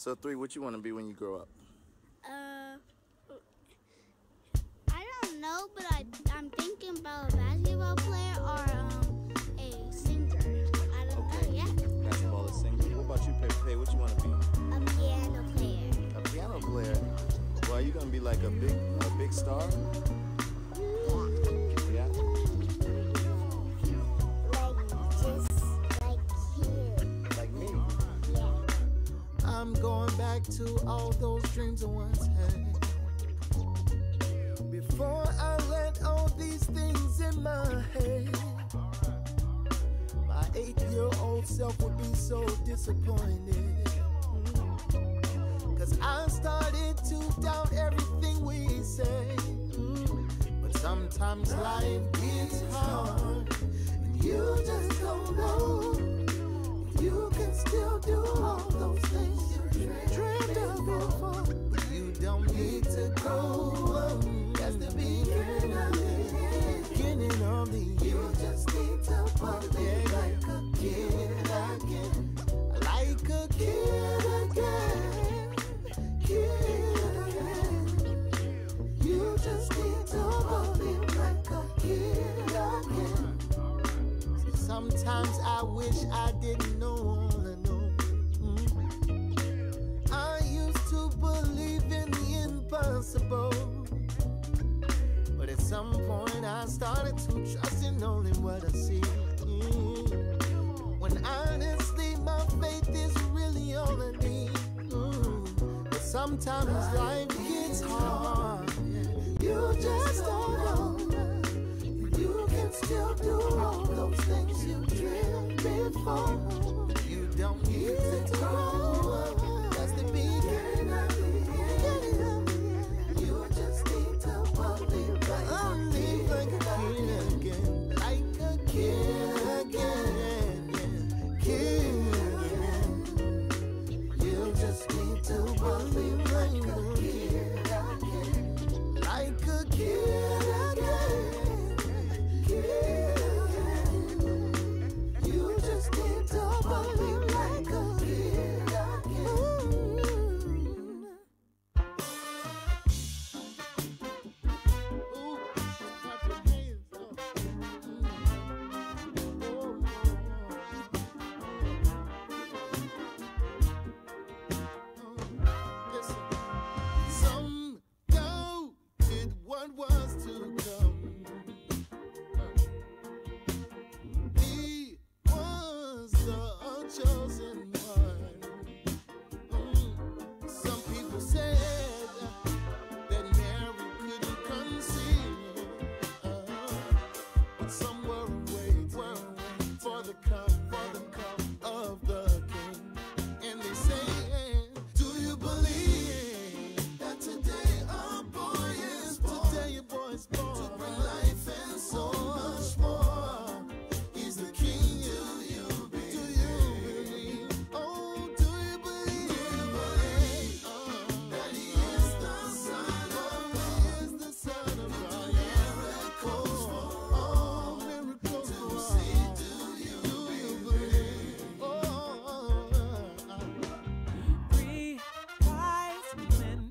So three, what you want to be when you grow up?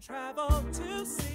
Wise men traveled to see.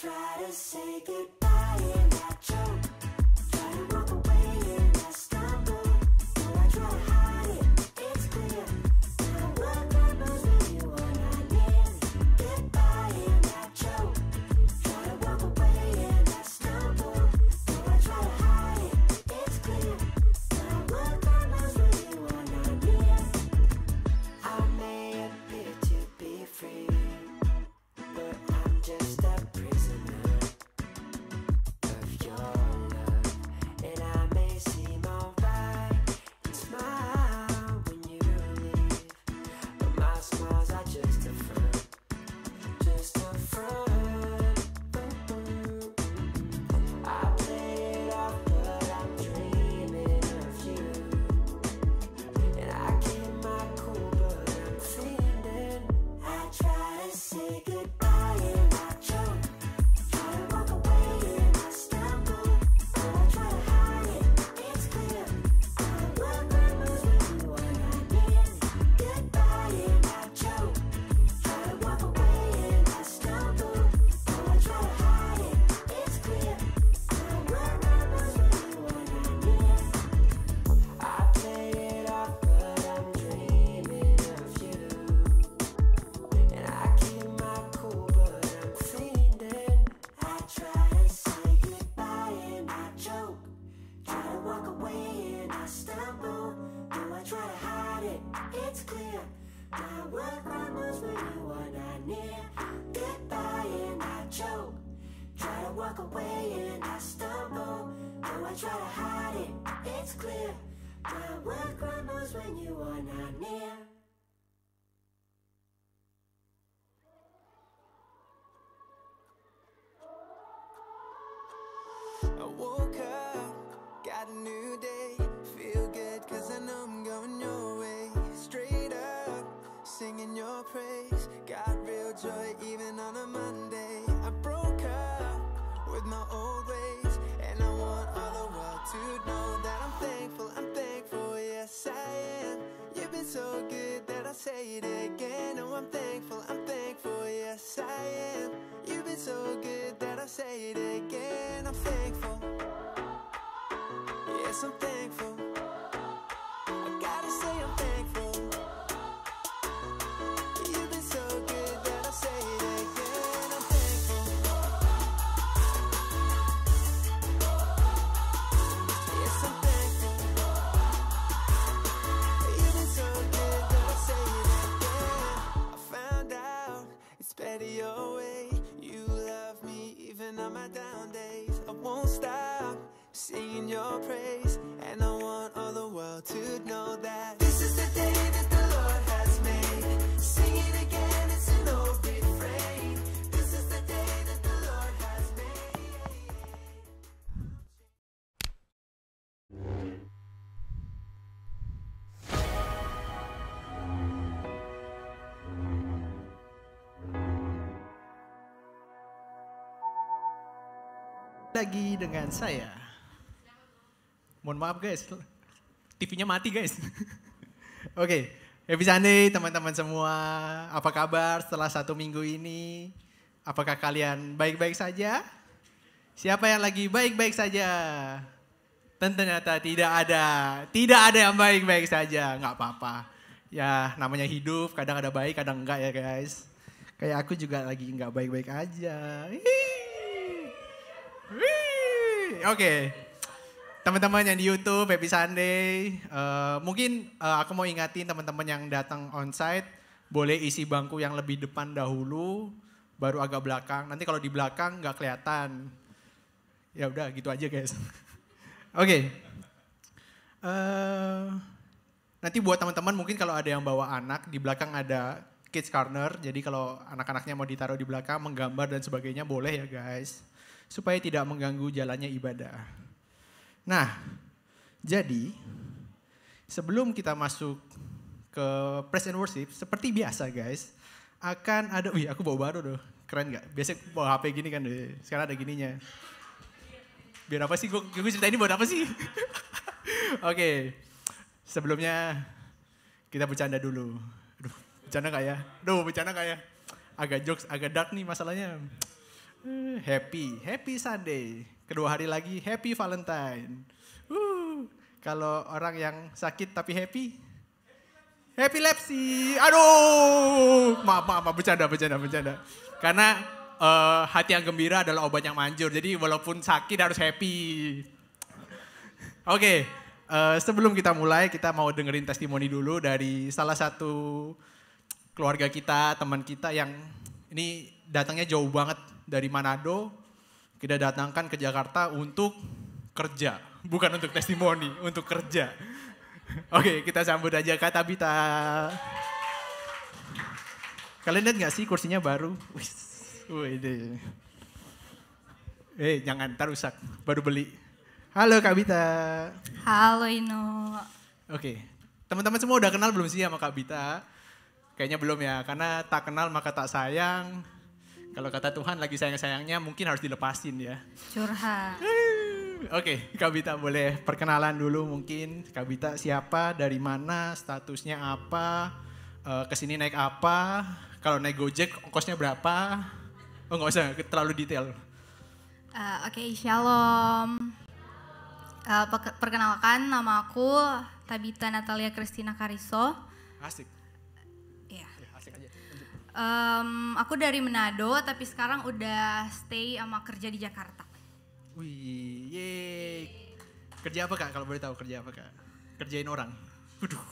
try to say goodbye. world crumbles when you are not near. Goodbye and I choke. Try to walk away and I stumble. Though I try to hide it, it's clear. My world crumbles when you are not near. something lagi dengan saya. Mohon maaf guys, TV-nya mati guys. Oke, okay. happy Sunday teman-teman semua. Apa kabar setelah satu minggu ini? Apakah kalian baik-baik saja? Siapa yang lagi baik-baik saja? Ternyata tidak ada, tidak ada yang baik-baik saja, nggak apa-apa. Ya namanya hidup, kadang ada baik, kadang enggak ya guys. Kayak aku juga lagi nggak baik-baik aja. Hii. Oke. Okay. Teman-teman yang di YouTube, Happy Sunday. Uh, mungkin uh, aku mau ingatin teman-teman yang datang onsite, boleh isi bangku yang lebih depan dahulu, baru agak belakang. Nanti kalau di belakang nggak kelihatan. Ya udah, gitu aja guys. Oke. okay. Uh, nanti buat teman-teman mungkin kalau ada yang bawa anak, di belakang ada kids corner. Jadi kalau anak-anaknya mau ditaruh di belakang, menggambar dan sebagainya boleh ya guys. Supaya tidak mengganggu jalannya ibadah. Nah, jadi sebelum kita masuk ke praise and worship, seperti biasa guys, akan ada, wih aku bawa baru loh, keren gak? Biasa bawa HP gini kan, deh. sekarang ada gininya. Biar apa sih, gue, cerita ini buat apa sih? Oke, sebelumnya kita bercanda dulu. Aduh, bercanda gak ya? Duh, bercanda gak ya? Agak jokes, agak dark nih masalahnya. Eh, Happy, happy Sunday. Kedua hari lagi, happy Valentine. Uh, kalau orang yang sakit tapi happy, epilepsi. Aduh, maaf, maaf, maaf, bercanda, bercanda, bercanda. Karena eh, hati yang gembira adalah obat yang manjur. Jadi walaupun sakit harus happy. Oke, eh, sebelum kita mulai, kita mau dengerin testimoni dulu dari salah satu keluarga kita, teman kita yang ini datangnya jauh banget dari Manado. Kita datangkan ke Jakarta untuk kerja, bukan untuk testimoni, untuk kerja. Oke, kita sambut aja Kak Tabita. Kalian lihat gak sih kursinya baru? Wih, wih deh. Eh, jangan, ntar rusak. Baru beli. Halo Kak Bita. Halo Ino. Oke, teman-teman semua udah kenal belum sih sama Kak Bita? Kayaknya belum ya, karena tak kenal maka tak sayang. Kalau kata Tuhan lagi sayang-sayangnya mungkin harus dilepasin ya. Curhat. Oke, Kak Bita boleh perkenalan dulu mungkin. Kak Bita siapa, dari mana, statusnya apa, eh, ke sini naik apa, kalau naik Gojek ongkosnya berapa. Oh nggak usah, terlalu detail. Eh, Oke, shalom. Eh, peke- perkenalkan, nama aku Tabita Natalia Christina Kariso. Asik, Em, aku dari Manado, tapi sekarang udah stay sama kerja di Jakarta. Wih, yeay. Kerja apa kak, kalau boleh tahu kerja apa kak? Kerjain orang. Aduh,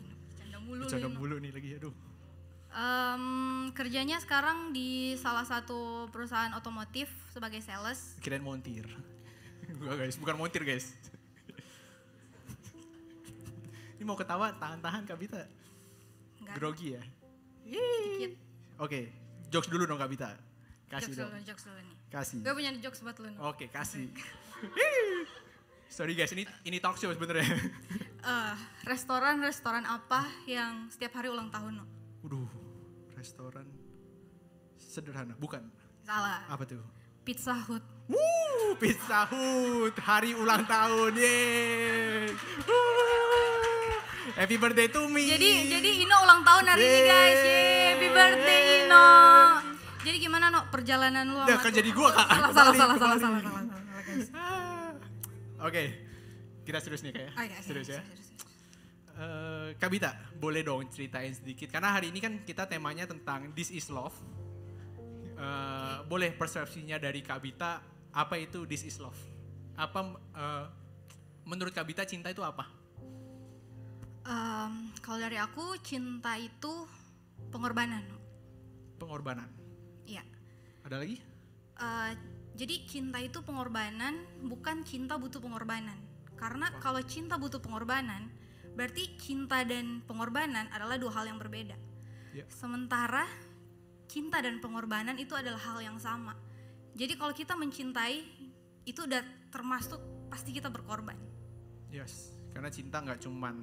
ini bercanda mulu. bercanda Ino. mulu nih lagi, aduh. Em, kerjanya sekarang di salah satu perusahaan otomotif sebagai sales. Kirain montir. Enggak guys, bukan montir guys. Ini mau ketawa, tahan-tahan Kak Bita. Enggak, Grogi ya? Sedikit. Oke, jokes dulu dong Kak Bita. Kasih Jokes dong, dulu, jokes dulu nih. kasih. Gue punya jokes buat lu. Oke, kasih. Sorry guys, ini ini talk show sebenarnya. Eh, restoran-restoran apa yang setiap hari ulang tahun? No? Waduh, restoran sederhana, bukan? Salah. Apa tuh? Pizza Hut. Wuh, Pizza Hut, hari ulang tahun, yeay. Wuh, Happy birthday to me. Jadi jadi Ino ulang tahun hari ini guys. Yeay, happy birthday Ino. Jadi gimana no perjalanan lu Udah sama kan jadi gua kak. Salah salah salah salah salah salah salah guys. Ah. Oke, kita serius nih kayak. Oke, oke, serius ya. serius, serius. Eh, Kak Bita, boleh dong ceritain sedikit karena hari ini kan kita temanya tentang this is love. Eh, boleh persepsinya dari Kak Bita apa itu this is love? Apa eh, menurut Kak Bita cinta itu apa? Em, kalau dari aku cinta itu pengorbanan. Pengorbanan. Iya. Ada lagi? Eh, jadi cinta itu pengorbanan, bukan cinta butuh pengorbanan. Karena kalau cinta butuh pengorbanan, berarti cinta dan pengorbanan adalah dua hal yang berbeda. Ya. Sementara cinta dan pengorbanan itu adalah hal yang sama. Jadi kalau kita mencintai, itu udah termasuk pasti kita berkorban. Yes. Karena cinta nggak cuman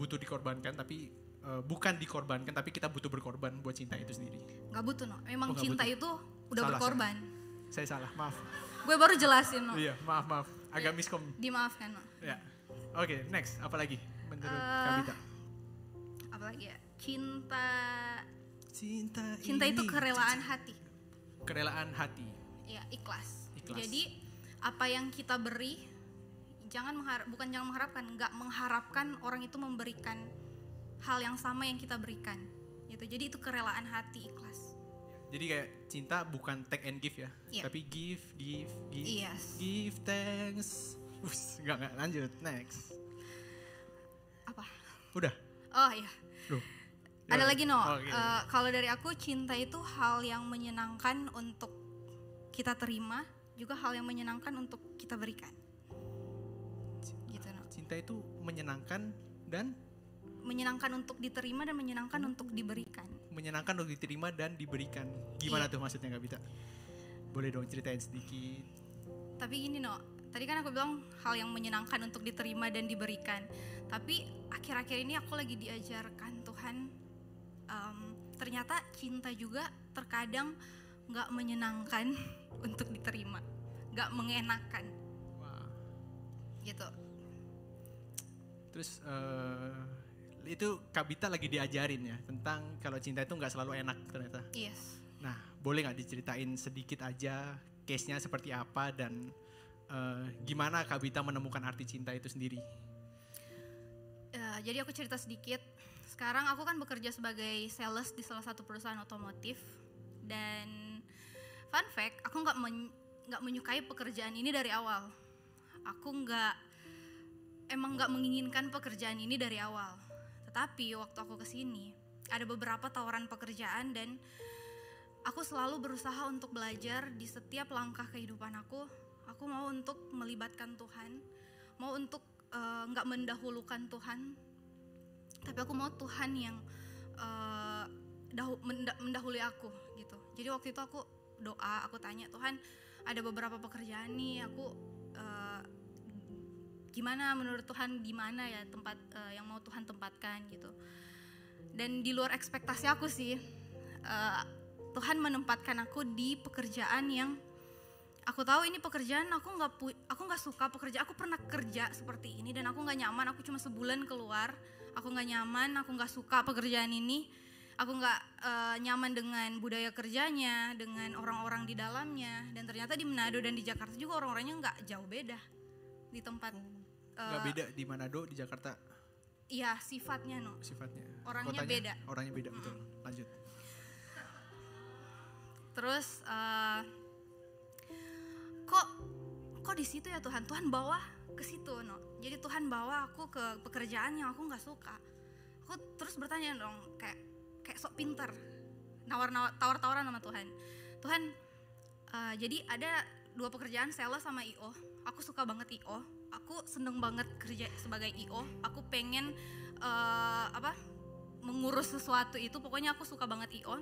butuh dikorbankan tapi eh, bukan dikorbankan tapi kita butuh berkorban buat cinta itu sendiri. Nggak butuh no. Emang Oh, cinta butuh. itu udah Salah, berkorban. Saya salah, maaf. Gue baru jelasin no. Iya, maaf maaf. Agak miskom. Dimaafkan no. Ya. Oke, next. Apa lagi menurut Eh, Kak Bita? Apalagi ya? Cinta Cinta Cinta itu kerelaan hati. kerelaan hati. Ya, ikhlas. Ikhlas. Jadi apa yang kita beri jangan mengharap bukan jangan mengharapkan, nggak mengharapkan orang itu memberikan hal yang sama yang kita berikan. Gitu. Jadi itu kerelaan hati ikhlas. Jadi kayak cinta bukan take and give ya, Iya. tapi give, give, give, Yes. give thanks. Us, enggak enggak lanjut, next. Apa? Udah. Oh iya. Loh. Ada lagi no. oke. Eh, kalau dari aku cinta itu hal yang menyenangkan untuk kita terima, juga hal yang menyenangkan untuk kita berikan. Cinta itu menyenangkan dan menyenangkan untuk diterima dan menyenangkan untuk diberikan. Menyenangkan untuk diterima dan diberikan. Gimana Iya. tuh maksudnya Kak Bita? Boleh dong ceritain sedikit. Tapi gini no, tadi kan aku bilang hal yang menyenangkan untuk diterima dan diberikan. Tapi akhir-akhir ini aku lagi diajarkan Tuhan, em, ternyata cinta juga terkadang nggak menyenangkan untuk diterima, nggak mengenakan Wah. gitu. Terus eh, itu Kak Bita lagi diajarin ya tentang kalau cinta itu nggak selalu enak ternyata. Yes. Nah, boleh nggak diceritain sedikit aja case-nya seperti apa dan eh, gimana Kak Bita menemukan arti cinta itu sendiri? Eh, jadi aku cerita sedikit. Sekarang aku kan bekerja sebagai sales di salah satu perusahaan otomotif dan fun fact, aku nggak men- nggak menyukai pekerjaan ini dari awal. Aku nggak emang nggak menginginkan pekerjaan ini dari awal. Tetapi waktu aku ke sini ada beberapa tawaran pekerjaan dan aku selalu berusaha untuk belajar di setiap langkah kehidupan aku. Aku mau untuk melibatkan Tuhan, mau untuk eh, nggak mendahulukan Tuhan, tapi aku mau Tuhan yang menda- mendahului aku gitu. Jadi waktu itu aku doa, aku tanya Tuhan, ada beberapa pekerjaan nih, aku gimana menurut Tuhan gimana ya tempat eh, yang mau Tuhan tempatkan gitu. Dan di luar ekspektasi aku sih, eh, Tuhan menempatkan aku di pekerjaan yang aku tahu ini pekerjaan aku nggak aku nggak suka pekerjaan aku pernah kerja seperti ini dan aku nggak nyaman aku cuma sebulan keluar aku nggak nyaman aku nggak suka pekerjaan ini aku nggak eh, nyaman dengan budaya kerjanya dengan orang-orang di dalamnya dan ternyata di Manado dan di Jakarta juga orang-orangnya nggak jauh beda di tempat Nggak eh, beda di Manado di Jakarta iya sifatnya no sifatnya. Orangnya Kotanya, beda. Orangnya beda betul. Lanjut. Terus eh, kok kok di situ ya Tuhan? Tuhan bawa ke situ, no. Jadi Tuhan bawa aku ke pekerjaan yang aku nggak suka. Aku terus bertanya dong, kayak kayak sok pinter, nawar nawar tawar tawaran sama Tuhan. Tuhan, eh, jadi ada dua pekerjaan sales sama IO. Aku suka banget IO. Aku seneng banget kerja sebagai IO. Aku pengen eh, apa? mengurus sesuatu itu. Pokoknya aku suka banget IO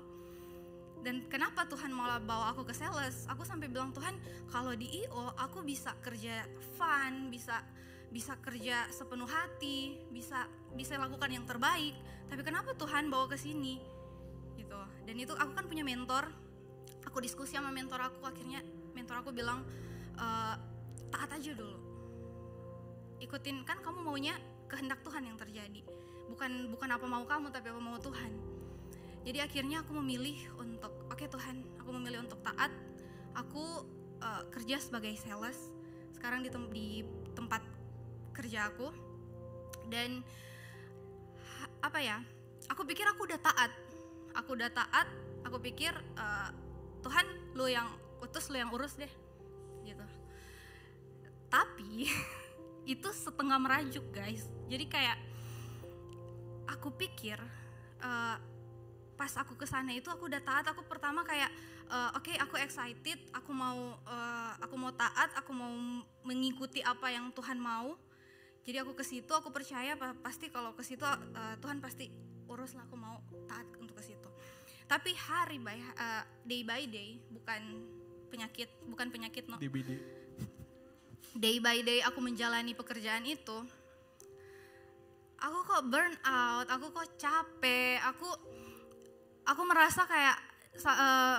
dan kenapa Tuhan malah bawa aku ke sales? Aku sampai bilang Tuhan kalau di IO aku bisa kerja fun bisa bisa kerja sepenuh hati bisa bisa lakukan yang terbaik. Tapi kenapa Tuhan bawa ke sini? Gitu. Dan itu aku kan punya mentor. Aku diskusi sama mentor aku. Akhirnya mentor aku bilang "Eh, taat aja dulu ikutin kan kamu maunya kehendak Tuhan yang terjadi bukan bukan apa mau kamu tapi apa mau Tuhan jadi akhirnya aku memilih untuk oke Tuhan, aku memilih untuk taat. Aku eh, kerja sebagai sales sekarang di, tem- di tempat kerja aku dan apa ya? Aku pikir aku udah taat. Aku udah taat. Aku pikir eh, Tuhan lu yang utus lu yang urus deh. Gitu. Tapi itu setengah merajuk guys. Jadi kayak aku pikir eh, pas aku ke sana itu aku udah taat. Aku pertama kayak eh, oke aku excited. Aku mau eh, aku mau taat. Aku mau mengikuti apa yang Tuhan mau. Jadi aku ke situ aku percaya pa- pasti kalau ke situ eh, Tuhan pasti urus lah aku mau taat untuk ke situ. Tapi hari by eh, day by day bukan penyakit bukan penyakit no. DBD. Day by day aku menjalani pekerjaan itu aku kok burn out aku kok capek aku aku merasa kayak eh,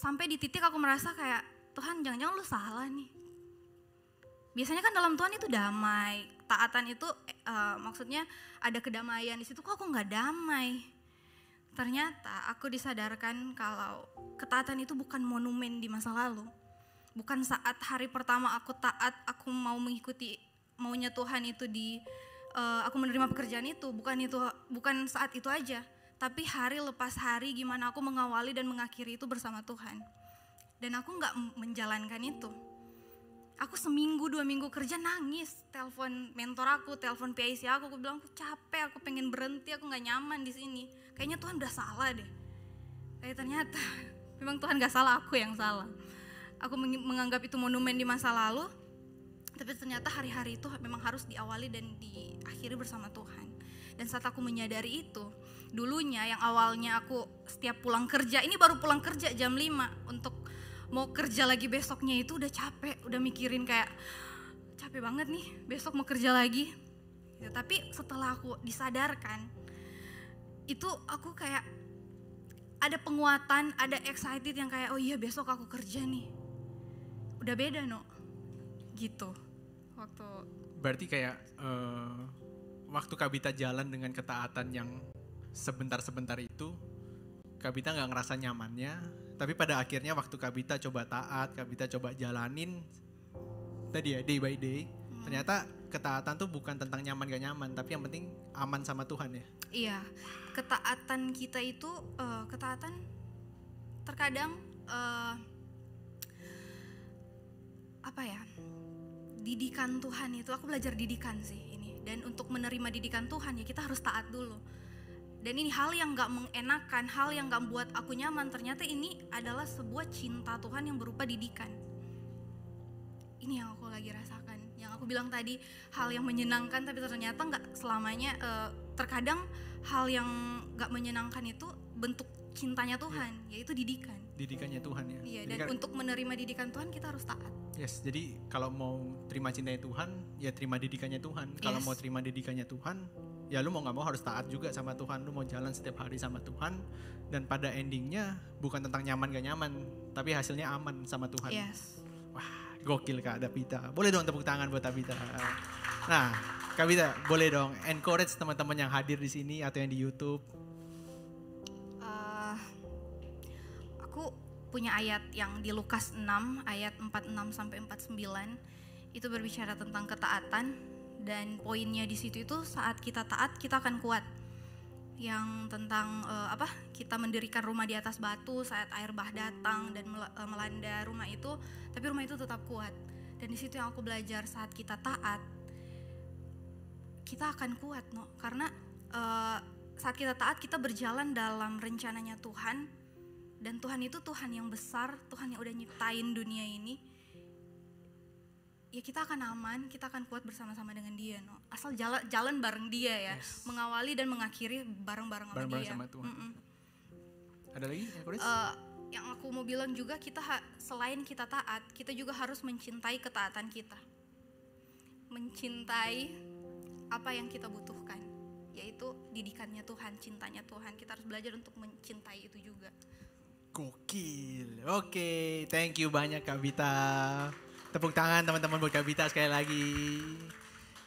sampai di titik aku merasa kayak Tuhan jangan-jangan lu salah nih. Biasanya kan dalam Tuhan itu damai taatan itu eh, maksudnya ada kedamaian di situ kok aku nggak damai? Ternyata aku disadarkan kalau ketaatan itu bukan monumen di masa lalu bukan saat hari pertama aku taat aku mau mengikuti maunya Tuhan itu di eh, aku menerima pekerjaan itu. Bukan itu bukan saat itu aja. Tapi hari lepas hari gimana aku mengawali dan mengakhiri itu bersama Tuhan. Dan aku nggak menjalankan itu. Aku seminggu dua minggu kerja nangis. Telepon mentor aku telepon PIC aku aku bilang aku capek aku pengen berhenti aku nggak nyaman di sini. Kayaknya Tuhan udah salah deh. Kayak ternyata memang Tuhan gak salah aku yang salah aku meng- menganggap itu monumen di masa lalu tapi ternyata hari-hari itu memang harus diawali dan diakhiri bersama Tuhan Dan saat aku menyadari itu, dulunya yang awalnya aku setiap pulang kerja, ini baru pulang kerja jam 5 untuk mau kerja lagi besoknya itu udah capek, udah mikirin kayak capek banget nih, besok mau kerja lagi. Gitu. Tapi setelah aku disadarkan, itu aku kayak ada penguatan, ada excited yang kayak oh iya besok aku kerja nih. Udah beda no, gitu. Waktu Berarti kayak eh, waktu Kabita jalan dengan ketaatan yang sebentar-sebentar itu, Kabita nggak ngerasa nyamannya, tapi pada akhirnya waktu Kabita coba taat, Kabita coba jalanin tadi ya day by day, ternyata ketaatan tuh bukan tentang nyaman gak nyaman, tapi yang penting aman sama Tuhan ya. Iya, ketaatan kita itu eh, ketaatan terkadang eh, apa ya? Didikan Tuhan itu aku belajar didikan sih ini. Dan untuk menerima didikan Tuhan ya kita harus taat dulu. Dan ini hal yang gak mengenakan, hal yang gak buat aku nyaman. Ternyata ini adalah sebuah cinta Tuhan yang berupa didikan. Ini yang aku lagi rasakan. Yang aku bilang tadi hal yang menyenangkan, tapi ternyata nggak selamanya. eh, terkadang hal yang nggak menyenangkan itu bentuk cintanya Tuhan, yaitu didikan. Didikannya Tuhan ya. Iya, dan untuk menerima didikan Tuhan kita harus taat. Yes, jadi kalau mau terima cintanya Tuhan, ya terima didikannya Tuhan. Kalau Yes. mau terima didikannya Tuhan, ya lu mau nggak mau harus taat juga sama Tuhan. Lu mau jalan setiap hari sama Tuhan, dan pada endingnya bukan tentang nyaman gak nyaman, tapi hasilnya aman sama Tuhan. Yes. Wah, gokil Kak Davita. Boleh dong tepuk tangan buat Davita. Nah, Kak Vita, boleh dong encourage teman-teman yang hadir di sini atau yang di YouTube. Punya ayat yang di Lukas 6 ayat 46 sampai 49 itu berbicara tentang ketaatan dan poinnya di situ itu saat kita taat kita akan kuat. Yang tentang eh, apa? Kita mendirikan rumah di atas batu saat air bah datang dan eh, melanda rumah itu, tapi rumah itu tetap kuat. Dan di situ yang aku belajar saat kita taat kita akan kuat no karena eh, saat kita taat kita berjalan dalam rencananya Tuhan dan Tuhan itu Tuhan yang besar Tuhan yang udah nyiptain dunia ini ya kita akan aman kita akan kuat bersama-sama dengan dia no asal jalan jalan bareng dia ya Yes. mengawali dan mengakhiri bareng-bareng sama dia sama Tuhan. Mm-mm. Ada lagi? Eh, yang aku mau bilang juga kita ha- selain kita taat kita juga harus mencintai ketaatan kita mencintai apa yang kita butuhkan yaitu didikannya Tuhan cintanya Tuhan kita harus belajar untuk mencintai itu juga Gokil. Oke, thank you banyak Kak Vita. Tepuk tangan teman-teman buat Kak Vita sekali lagi.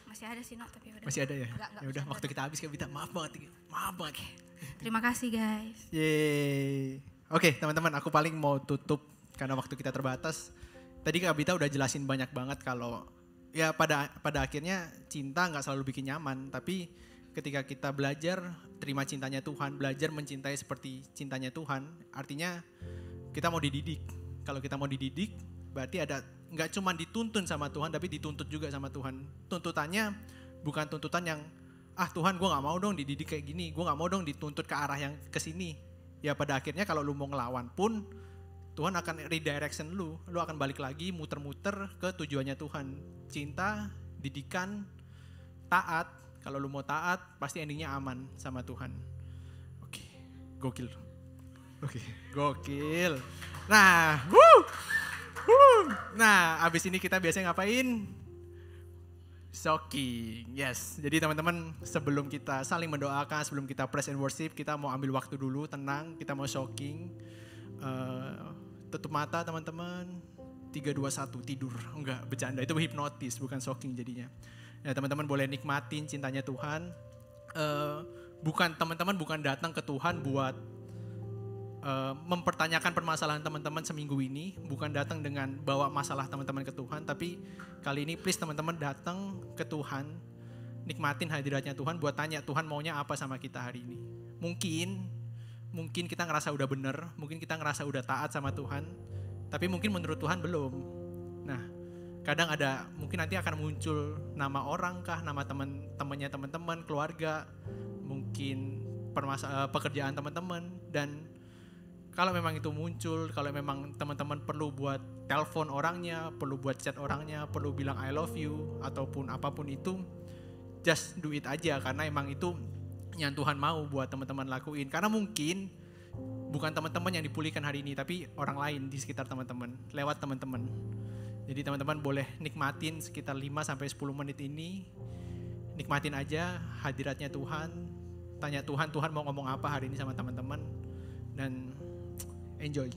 masih ada sih no tapi udah Masih ada ya? Enggak, enggak, ya udah waktu kita habis Kak Vita. Maaf banget. Maaf banget. terima kasih guys Yeay. Oke teman-teman aku paling mau tutup karena waktu kita terbatas. Tadi Kak Bita udah jelasin banyak banget kalau ya pada pada akhirnya cinta nggak selalu bikin nyaman, tapi ketika kita belajar terima cintanya Tuhan, belajar mencintai seperti cintanya Tuhan, artinya kita mau dididik. Kalau kita mau dididik, berarti ada nggak cuma dituntun sama Tuhan, tapi dituntut juga sama Tuhan. Tuntutannya bukan tuntutan yang ah Tuhan gue nggak mau dong dididik kayak gini, gue nggak mau dong dituntut ke arah yang ke sini. Ya pada akhirnya kalau lu mau ngelawan pun Tuhan akan redirection lu, lu akan balik lagi muter-muter ke tujuannya Tuhan. Cinta, didikan, taat. Kalau lu mau taat, pasti endingnya aman sama Tuhan. Oke, gokil. Oke, gokil. Nah, wuh, wuh. Nah, abis ini kita biasanya ngapain? Shocking, yes. Jadi teman-teman sebelum kita saling mendoakan, sebelum kita press and worship, kita mau ambil waktu dulu, tenang, kita mau shocking. Eh, tutup mata teman-teman. 3, 2, 1, tidur. Enggak, bercanda. Itu hipnotis, bukan shocking jadinya. Ya teman-teman boleh nikmatin cintanya Tuhan. Eh, bukan teman-teman bukan datang ke Tuhan buat eh, mempertanyakan permasalahan teman-teman seminggu ini, bukan datang dengan bawa masalah teman-teman ke Tuhan, tapi kali ini please teman-teman datang ke Tuhan, nikmatin hadiratnya Tuhan buat tanya Tuhan maunya apa sama kita hari ini. Mungkin, mungkin kita ngerasa udah bener, mungkin kita ngerasa udah taat sama Tuhan, tapi mungkin menurut Tuhan belum. Nah, kadang ada mungkin nanti akan muncul nama orang kah, nama teman-temannya teman-teman, keluarga, mungkin eh, pekerjaan teman-teman dan kalau memang itu muncul, kalau memang teman-teman perlu buat telepon orangnya, perlu buat chat orangnya, perlu bilang I love you ataupun apa pun itu, just do it aja karena emang itu yang Tuhan mau buat teman-teman lakuin. Karena mungkin bukan teman-teman yang dipulihkan hari ini, tapi orang lain di sekitar teman-teman, lewat teman-teman. Jadi teman-teman boleh nikmatin sekitar 5 sampai 10 menit ini. Nikmatin aja hadiratnya Tuhan. Tanya Tuhan, Tuhan mau ngomong apa hari ini sama teman-teman dan enjoy.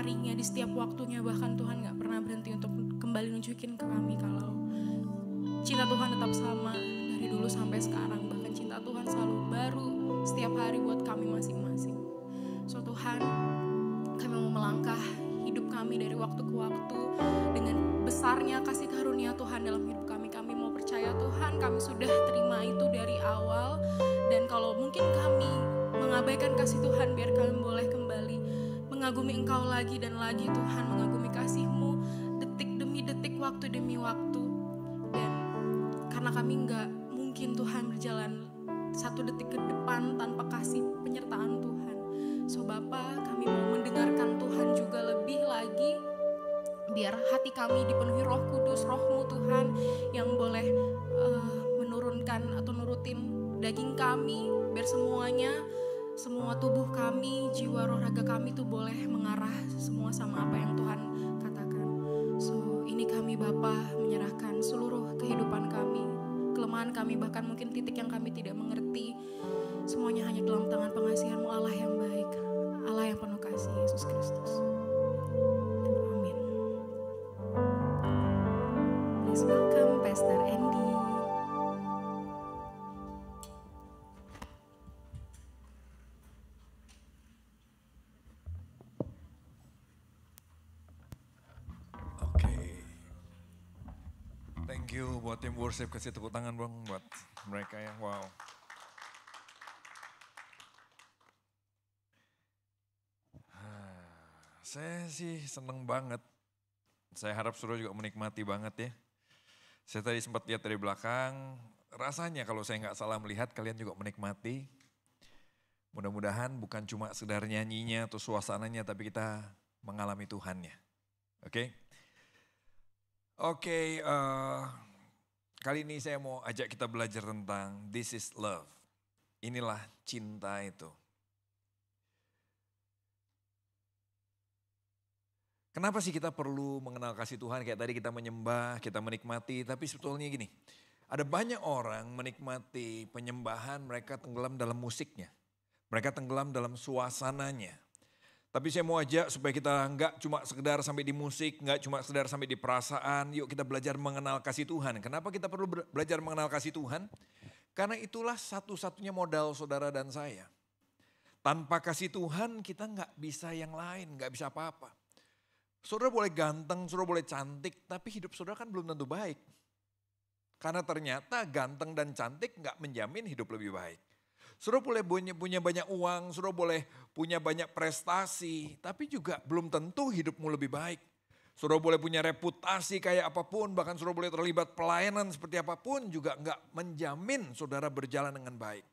Harinya, di setiap waktunya bahkan Tuhan gak pernah berhenti untuk kembali nunjukin ke kami kalau cinta Tuhan tetap sama dari dulu sampai sekarang. Bahkan cinta Tuhan selalu baru setiap hari buat kami masing-masing. So Tuhan, kami mau melangkah hidup kami dari waktu ke waktu dengan besarnya kasih karunia Tuhan dalam hidup kami. Kami mau percaya Tuhan, kami sudah terima itu dari awal dan kalau mungkin kami mengabaikan kasih Tuhan biar mengagumi Engkau lagi dan lagi Tuhan, mengagumi kasih-Mu detik demi detik, waktu demi waktu. Dan karena kami nggak mungkin Tuhan berjalan satu detik ke depan tanpa kasih penyertaan Tuhan. So Bapa, kami mau mendengarkan Tuhan juga lebih lagi biar hati kami dipenuhi roh kudus, rohmu Tuhan yang boleh eh, menurunkan atau nurutin daging kami biar semuanya semua tubuh kami, jiwa roh raga kami tuh boleh mengarah semua sama apa yang Tuhan katakan. So ini kami Bapa menyerahkan seluruh kehidupan kami, kelemahan kami bahkan mungkin titik yang kami tidak mengerti. Semuanya hanya dalam tangan pengasihanmu Allah yang baik, Allah yang penuh kasih Yesus Kristus. Amin. Please welcome Pastor Andy. Buat tim worship kasih tepuk tangan bang buat mereka ya. Wow. Ah, Saya sih seneng banget. Saya harap saudara juga menikmati banget ya. Saya tadi sempat lihat dari belakang, rasanya kalau saya nggak salah melihat kalian juga menikmati. Mudah-mudahan bukan cuma sekedar nyanyinya atau suasananya, tapi kita mengalami Tuhannya. Oke? Oke, eh, kali ini saya mau ajak kita belajar tentang this is love. Inilah cinta itu. Kenapa sih kita perlu mengenal kasih Tuhan? Kayak tadi kita menyembah, kita menikmati, tapi sebetulnya gini. Ada banyak orang menikmati penyembahan, mereka tenggelam dalam musiknya. Mereka tenggelam dalam suasananya. Tapi saya mau ajak supaya kita nggak cuma sekedar sampai di musik, nggak cuma sekedar sampai di perasaan. Yuk kita belajar mengenal kasih Tuhan. Kenapa kita perlu belajar mengenal kasih Tuhan? Karena itulah satu-satunya modal saudara dan saya. Tanpa kasih Tuhan kita nggak bisa yang lain, nggak bisa apa-apa. Saudara boleh ganteng, saudara boleh cantik, tapi hidup saudara kan belum tentu baik. Karena ternyata ganteng dan cantik nggak menjamin hidup lebih baik. Saudara boleh punya, punya banyak uang, saudara boleh punya banyak prestasi, tapi juga belum tentu hidupmu lebih baik. Saudara boleh punya reputasi kayak apa pun, bahkan saudara boleh terlibat pelayanan seperti apa pun, juga nggak menjamin saudara berjalan dengan baik.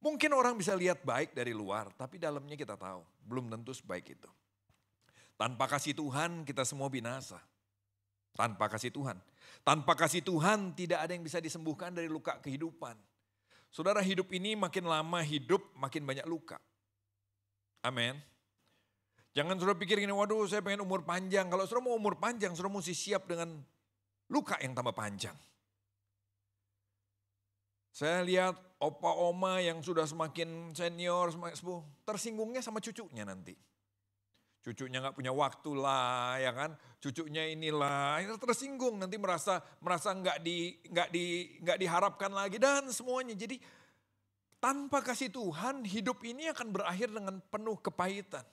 Mungkin orang bisa lihat baik dari luar, tapi dalamnya kita tahu, belum tentu sebaik itu. Tanpa kasih Tuhan kita semua binasa. Tanpa kasih Tuhan. Tanpa kasih Tuhan tidak ada yang bisa disembuhkan dari luka kehidupan. Saudara hidup ini makin lama hidup makin banyak luka. Amin. Jangan saudara pikir gini, waduh saya pengen umur panjang. Kalau saudara mau umur panjang, saudara mesti siap dengan luka yang tambah panjang. Saya lihat opa oma yang sudah semakin senior, semakin sepuh, tersinggungnya sama cucunya nanti. Cucunya nggak punya waktu lah, ya kan? Cucunya inilah, ini tersinggung nanti merasa merasa nggak di nggak di nggak diharapkan lagi dan semuanya. Jadi tanpa kasih Tuhan, hidup ini akan berakhir dengan penuh kepahitan.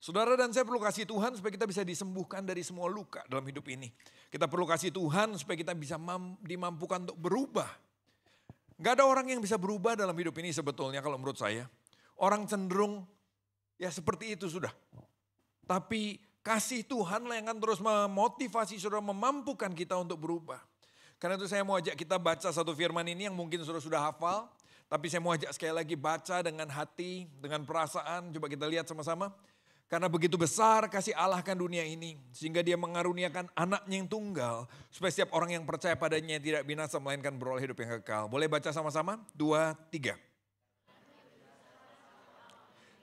Saudara dan saya perlu kasih Tuhan supaya kita bisa disembuhkan dari semua luka dalam hidup ini. Kita perlu kasih Tuhan supaya kita bisa mam- dimampukan untuk berubah. Gak ada orang yang bisa berubah dalam hidup ini sebetulnya kalau menurut saya. Orang cenderung ya seperti itu sudah. Tapi kasih Tuhan yang akan terus memotivasi saudara memampukan kita untuk berubah. Karena itu saya mau ajak kita baca satu firman ini yang mungkin saudara sudah hafal. Tapi saya mau ajak sekali lagi baca dengan hati, dengan perasaan. Coba kita lihat sama-sama. Karena begitu besar kasih Allah kan dunia ini. Sehingga dia mengaruniakan anaknya yang tunggal. Supaya setiap orang yang percaya padanya tidak binasa melainkan beroleh hidup yang kekal. Boleh baca sama-sama? Dua, tiga.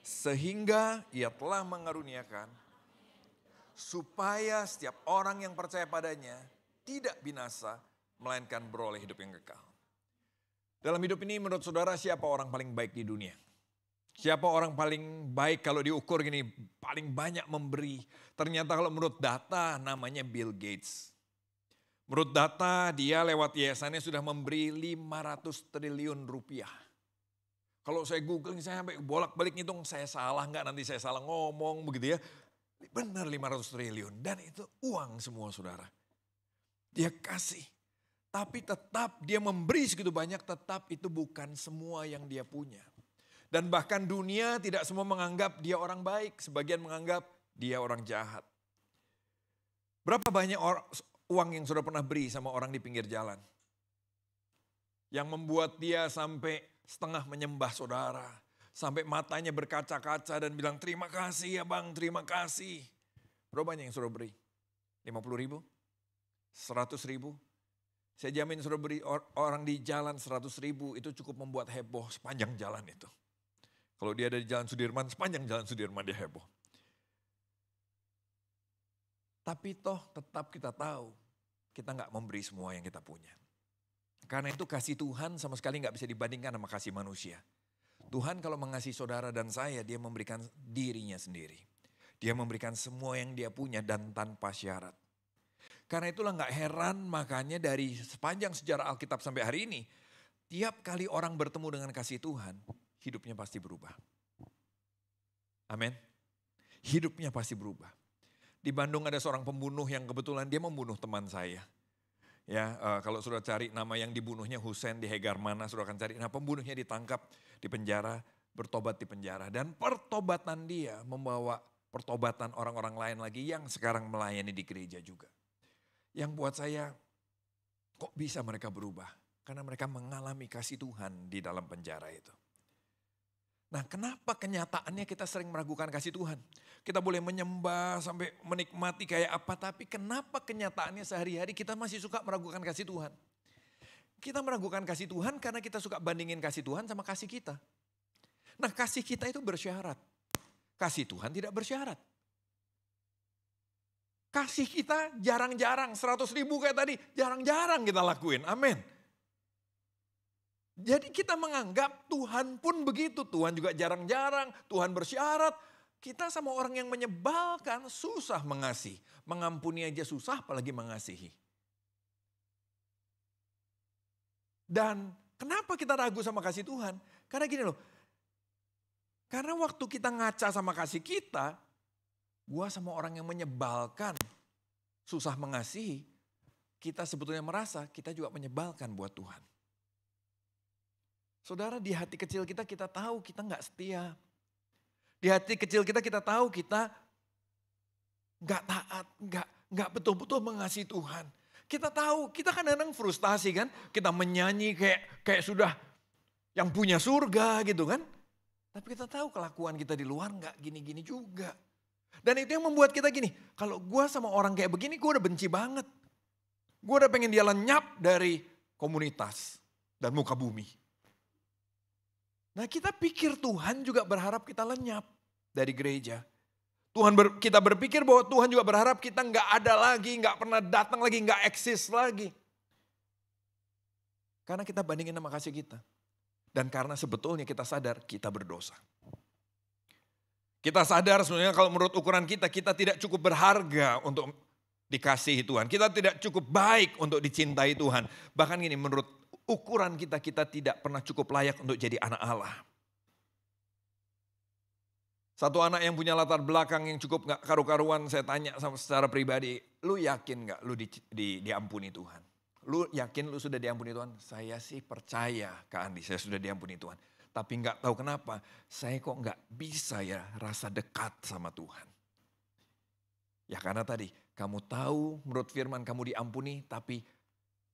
Sehingga ia telah mengaruniakan supaya setiap orang yang percaya padanya tidak binasa, melainkan beroleh hidup yang kekal. Dalam hidup ini menurut saudara siapa orang paling baik di dunia? Siapa orang paling baik kalau diukur gini, paling banyak memberi. Ternyata kalau menurut data namanya Bill Gates. Menurut data dia lewat yayasannya sudah memberi 500 triliun rupiah. Kalau saya googling saya sampai bolak-balik ngitung saya salah nggak nanti saya salah ngomong begitu ya. Benar 500 triliun dan itu uang semua saudara. Dia kasih. Tapi tetap dia memberi segitu banyak tetap itu bukan semua yang dia punya. Dan bahkan dunia tidak semua menganggap dia orang baik. Sebagian menganggap dia orang jahat. Berapa banyak or, uang yang sudah pernah beri sama orang di pinggir jalan? Yang membuat dia sampai setengah menyembah saudara. Sampai matanya berkaca-kaca dan bilang terima kasih ya bang, terima kasih. Berapa banyak yang sudah beri? 50 ribu? 100 ribu? Saya jamin sudah beri orang di jalan 100 ribu itu cukup membuat heboh sepanjang jalan itu. Kalau dia ada di jalan Sudirman, sepanjang jalan Sudirman dia heboh. Tapi toh tetap kita tahu kita nggak memberi semua yang kita punya. Karena itu kasih Tuhan sama sekali nggak bisa dibandingkan sama kasih manusia. Tuhan kalau mengasihi saudara dan saya, dia memberikan dirinya sendiri. Dia memberikan semua yang dia punya dan tanpa syarat. Karena itulah nggak heran makanya dari sepanjang sejarah Alkitab sampai hari ini, tiap kali orang bertemu dengan kasih Tuhan, hidupnya pasti berubah. Amin. Hidupnya pasti berubah. Di Bandung ada seorang pembunuh yang kebetulan dia membunuh teman saya. Ya, uh, kalau sudah cari nama yang dibunuhnya Husen di Hegar mana, sudah akan cari. Nah, pembunuhnya ditangkap di penjara, bertobat di penjara dan pertobatan dia membawa pertobatan orang-orang lain lagi yang sekarang melayani di gereja juga yang buat saya kok bisa mereka berubah? Karena mereka mengalami kasih Tuhan di dalam penjara itu. Nah kenapa kenyataannya kita sering meragukan kasih Tuhan? Kita boleh menyembah sampai menikmati kayak apa, tapi kenapa kenyataannya sehari-hari kita masih suka meragukan kasih Tuhan? Kita meragukan kasih Tuhan karena kita suka bandingin kasih Tuhan sama kasih kita. Nah kasih kita itu bersyarat. Kasih Tuhan tidak bersyarat. Kasih kita jarang-jarang, 100 ribu kayak tadi, jarang-jarang kita lakuin. Amin. Jadi kita menganggap Tuhan pun begitu. Tuhan juga jarang-jarang, Tuhan bersyarat. Kita sama orang yang menyebalkan, susah mengasihi. Mengampuni aja susah, apalagi mengasihi. Dan kenapa kita ragu sama kasih Tuhan? Karena gini loh, karena waktu kita ngaca sama kasih kita, Gua sama orang yang menyebalkan, susah mengasihi, kita sebetulnya merasa kita juga menyebalkan buat Tuhan. Saudara di hati kecil kita kita tahu kita nggak setia. Di hati kecil kita kita tahu kita nggak taat, nggak nggak betul-betul mengasihi Tuhan. Kita tahu, kita kan kadang frustasi kan, kita menyanyi kayak kayak sudah yang punya surga gitu kan. Tapi kita tahu kelakuan kita di luar nggak gini-gini juga. Dan itu yang membuat kita gini, kalau gue sama orang kayak begini gue udah benci banget. Gue udah pengen dia lenyap dari komunitas dan muka bumi. Nah kita pikir Tuhan juga berharap kita lenyap dari gereja. Tuhan ber, kita berpikir bahwa Tuhan juga berharap kita nggak ada lagi, nggak pernah datang lagi, nggak eksis lagi. Karena kita bandingin sama kasih kita. Dan karena sebetulnya kita sadar kita berdosa. Kita sadar sebenarnya kalau menurut ukuran kita, kita tidak cukup berharga untuk dikasihi Tuhan. Kita tidak cukup baik untuk dicintai Tuhan. Bahkan gini, menurut ukuran kita, kita tidak pernah cukup layak untuk jadi anak Allah. Satu anak yang punya latar belakang yang cukup gak karu-karuan, saya tanya sama secara pribadi, lu yakin gak lu di, di, diampuni Tuhan? Lu yakin lu sudah diampuni Tuhan? Saya sih percaya Kak Andi, saya sudah diampuni Tuhan. Tapi nggak tahu kenapa, saya kok nggak bisa ya rasa dekat sama Tuhan. Ya karena tadi, kamu tahu menurut firman kamu diampuni, tapi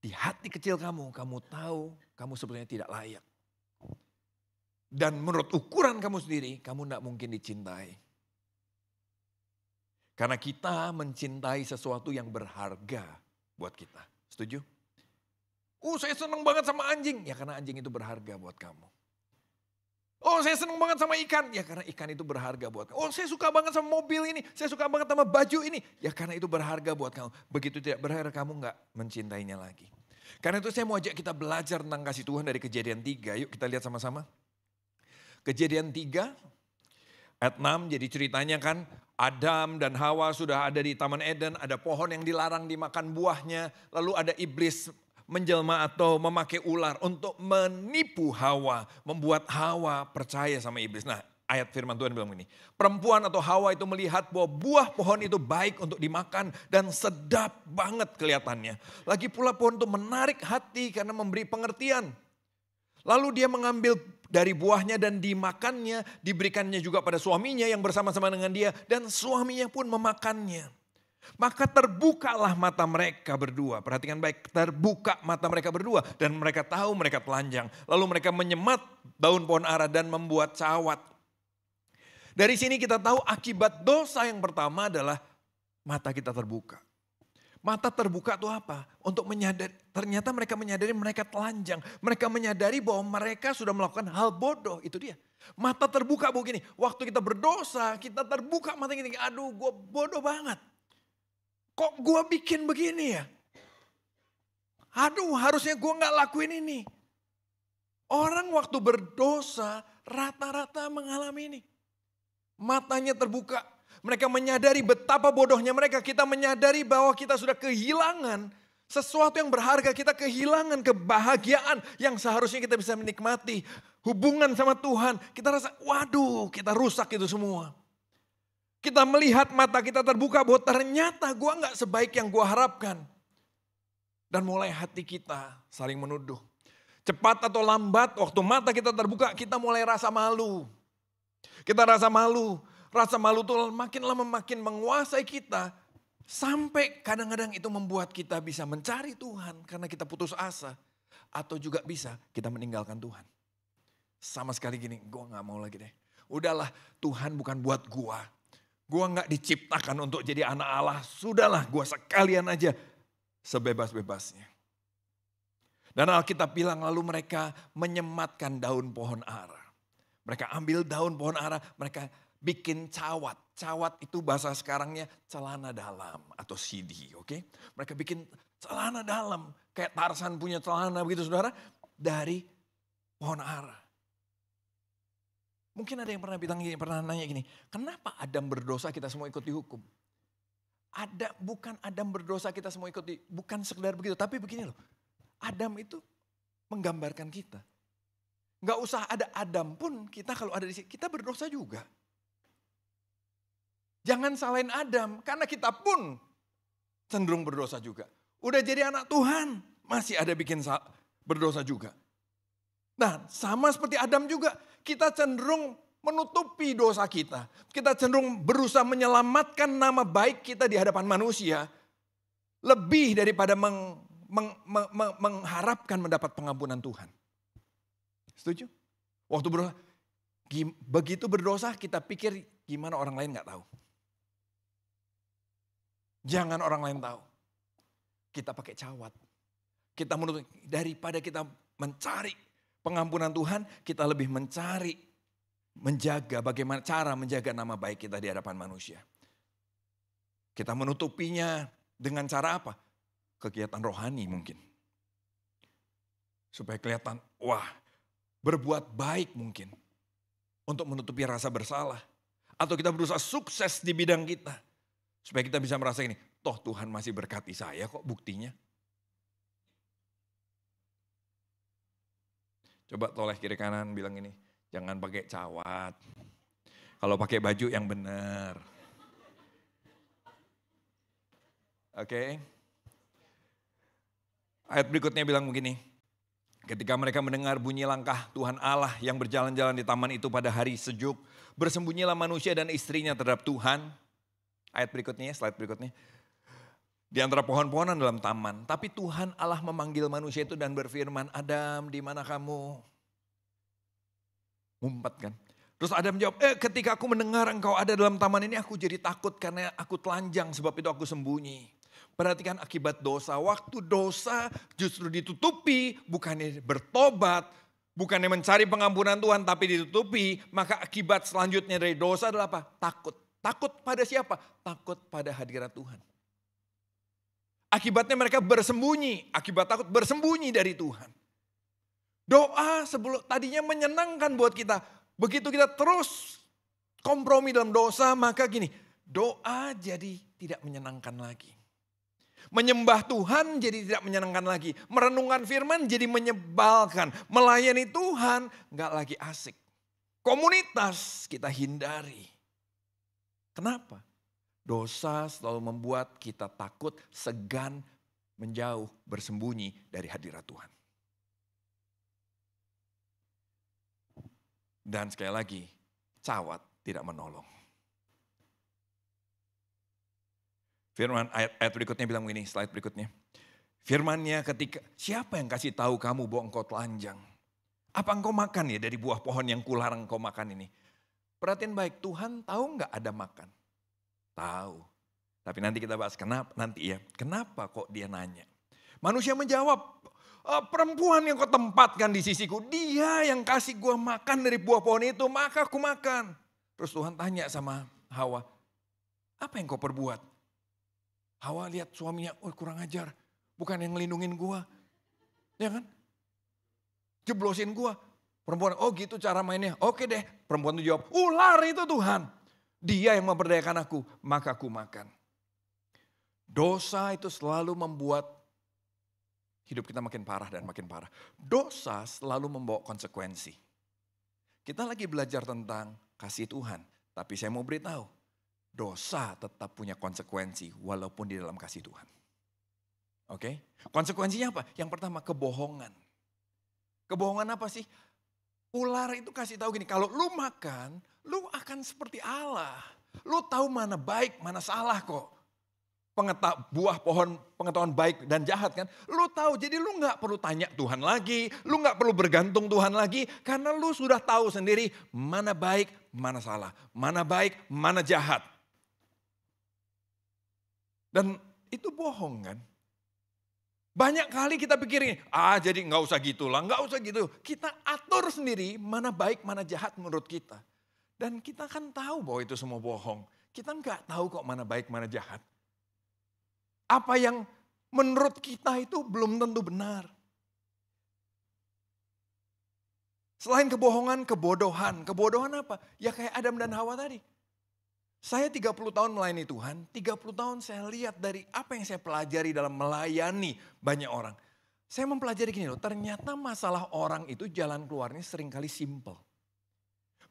di hati kecil kamu, kamu tahu kamu sebenarnya tidak layak. Dan menurut ukuran kamu sendiri, kamu tidak mungkin dicintai. Karena kita mencintai sesuatu yang berharga buat kita. Setuju? Oh saya senang banget sama anjing. Ya karena anjing itu berharga buat kamu. Oh saya senang banget sama ikan. Ya karena ikan itu berharga buat kamu. Oh saya suka banget sama mobil ini. Saya suka banget sama baju ini. Ya karena itu berharga buat kamu. Begitu tidak berharga kamu nggak mencintainya lagi. Karena itu saya mau ajak kita belajar tentang kasih Tuhan dari kejadian 3. Yuk kita lihat sama-sama. Kejadian 3 ayat 6 jadi ceritanya kan Adam dan Hawa sudah ada di Taman Eden. Ada pohon yang dilarang dimakan buahnya. Lalu ada iblis menjelma atau memakai ular untuk menipu Hawa, membuat Hawa percaya sama iblis. Nah, ayat firman Tuhan bilang ini, perempuan atau Hawa itu melihat bahwa buah pohon itu baik untuk dimakan dan sedap banget kelihatannya. Lagi pula pohon itu menarik hati karena memberi pengertian. Lalu dia mengambil dari buahnya dan dimakannya, diberikannya juga pada suaminya yang bersama-sama dengan dia dan suaminya pun memakannya. Maka terbukalah mata mereka berdua. Perhatikan baik, terbuka mata mereka berdua. Dan mereka tahu mereka telanjang. Lalu mereka menyemat daun pohon ara dan membuat cawat. Dari sini kita tahu akibat dosa yang pertama adalah mata kita terbuka. Mata terbuka itu apa? Untuk menyadari, ternyata mereka menyadari mereka telanjang. Mereka menyadari bahwa mereka sudah melakukan hal bodoh, itu dia. Mata terbuka begini, waktu kita berdosa, kita terbuka mata gini, aduh gue bodoh banget. Kok gue bikin begini ya? Aduh harusnya gue gak lakuin ini. Orang waktu berdosa rata-rata mengalami ini. Matanya terbuka. Mereka menyadari betapa bodohnya mereka. Kita menyadari bahwa kita sudah kehilangan sesuatu yang berharga. Kita kehilangan kebahagiaan yang seharusnya kita bisa menikmati. Hubungan sama Tuhan. Kita rasa waduh kita rusak itu semua. Kita melihat mata kita terbuka bahwa ternyata gue nggak sebaik yang gue harapkan. Dan mulai hati kita saling menuduh. Cepat atau lambat waktu mata kita terbuka kita mulai rasa malu. Kita rasa malu. Rasa malu tuh makin lama makin menguasai kita. Sampai kadang-kadang itu membuat kita bisa mencari Tuhan karena kita putus asa. Atau juga bisa kita meninggalkan Tuhan. Sama sekali gini, gue gak mau lagi deh. Udahlah Tuhan bukan buat gue. Gue gak diciptakan untuk jadi anak Allah. Sudahlah gue sekalian aja sebebas-bebasnya. Dan Alkitab bilang lalu mereka menyematkan daun pohon ara. Mereka ambil daun pohon ara, mereka bikin cawat. Cawat itu bahasa sekarangnya celana dalam atau CD, oke? Okay? Mereka bikin celana dalam, kayak Tarsan punya celana begitu saudara, dari pohon ara. Mungkin ada yang pernah bilang gini, pernah nanya gini, kenapa Adam berdosa kita semua ikut dihukum? Ada bukan Adam berdosa kita semua ikut di, bukan sekedar begitu, tapi begini loh. Adam itu menggambarkan kita. Gak usah ada Adam pun kita kalau ada di sini, kita berdosa juga. Jangan salahin Adam, karena kita pun cenderung berdosa juga. Udah jadi anak Tuhan, masih ada bikin berdosa juga. Nah sama seperti Adam juga, kita cenderung menutupi dosa kita. Kita cenderung berusaha menyelamatkan nama baik kita di hadapan manusia. Lebih daripada meng, meng, meng, meng, mengharapkan mendapat pengampunan Tuhan. Setuju? Waktu berdosa, begitu berdosa kita pikir gimana orang lain gak tahu. Jangan orang lain tahu. Kita pakai cawat. Kita menutup daripada kita mencari pengampunan Tuhan, kita lebih mencari menjaga bagaimana cara menjaga nama baik kita di hadapan manusia. Kita menutupinya dengan cara apa? Kegiatan rohani mungkin. Supaya kelihatan, wah berbuat baik mungkin. Untuk menutupi rasa bersalah. Atau kita berusaha sukses di bidang kita. Supaya kita bisa merasa ini, toh Tuhan masih berkati saya kok buktinya. Coba toleh kiri kanan bilang ini, jangan pakai cawat. Kalau pakai baju yang benar. Oke. Okay. Ayat berikutnya bilang begini. Ketika mereka mendengar bunyi langkah Tuhan Allah yang berjalan-jalan di taman itu pada hari sejuk. Bersembunyilah manusia dan istrinya terhadap Tuhan. Ayat berikutnya, slide berikutnya. Di antara pohon-pohonan dalam taman. Tapi Tuhan Allah memanggil manusia itu dan berfirman, Adam di mana kamu? Ngumpet kan. Terus Adam jawab, eh ketika aku mendengar engkau ada dalam taman ini aku jadi takut karena aku telanjang sebab itu aku sembunyi. Perhatikan akibat dosa. Waktu dosa justru ditutupi, bukannya bertobat, bukannya mencari pengampunan Tuhan tapi ditutupi, maka akibat selanjutnya dari dosa adalah apa? Takut. Takut pada siapa? Takut pada hadirat Tuhan. Akibatnya mereka bersembunyi, akibat takut bersembunyi dari Tuhan. Doa sebelum tadinya menyenangkan buat kita. Begitu kita terus kompromi dalam dosa, maka gini, doa jadi tidak menyenangkan lagi. Menyembah Tuhan jadi tidak menyenangkan lagi. Merenungkan firman jadi menyebalkan. Melayani Tuhan nggak lagi asik. Komunitas kita hindari. Kenapa? Dosa selalu membuat kita takut, segan, menjauh, bersembunyi dari hadirat Tuhan. Dan sekali lagi, cawat tidak menolong. Firman ayat, ayat berikutnya bilang begini, slide berikutnya. Firmannya ketika, siapa yang kasih tahu kamu bahwa engkau telanjang? Apa engkau makan ya dari buah pohon yang kularang engkau makan ini? Perhatian baik, Tuhan tahu nggak ada makan? Tahu. Tapi nanti kita bahas kenapa, nanti ya. Kenapa kok dia nanya? Manusia menjawab, "Eh, perempuan yang kau tempatkan di sisiku, dia yang kasih gua makan dari buah pohon itu, maka aku makan. Terus Tuhan tanya sama Hawa, apa yang kau perbuat? Hawa lihat suaminya, oh kurang ajar, bukan yang ngelindungin gua. Ya kan? Jeblosin gua. Perempuan, oh gitu cara mainnya. Oke deh, perempuan itu jawab, ular itu Tuhan. Dia yang memberdayakan aku, maka aku makan. Dosa itu selalu membuat hidup kita makin parah dan makin parah. Dosa selalu membawa konsekuensi. Kita lagi belajar tentang kasih Tuhan, tapi saya mau beritahu, dosa tetap punya konsekuensi walaupun di dalam kasih Tuhan. Oke? Konsekuensinya apa? Yang pertama kebohongan. Kebohongan apa sih? Ular itu kasih tahu gini, kalau lu makan, lu akan seperti Allah. Lu tahu mana baik, mana salah kok. Pengeta, buah pohon pengetahuan baik dan jahat kan. Lu tahu, jadi lu nggak perlu tanya Tuhan lagi. Lu nggak perlu bergantung Tuhan lagi. Karena lu sudah tahu sendiri mana baik, mana salah. Mana baik, mana jahat. Dan itu bohong kan. Banyak kali kita pikirin, ah jadi nggak usah gitu lah, nggak usah gitu. Kita atur sendiri mana baik, mana jahat menurut kita. Dan kita kan tahu bahwa itu semua bohong. Kita nggak tahu kok mana baik, mana jahat. Apa yang menurut kita itu belum tentu benar. Selain kebohongan, kebodohan. Kebodohan apa? Ya kayak Adam dan Hawa tadi. Saya 30 tahun melayani Tuhan, 30 tahun saya lihat dari apa yang saya pelajari dalam melayani banyak orang. Saya mempelajari gini loh, ternyata masalah orang itu jalan keluarnya sering kali simple.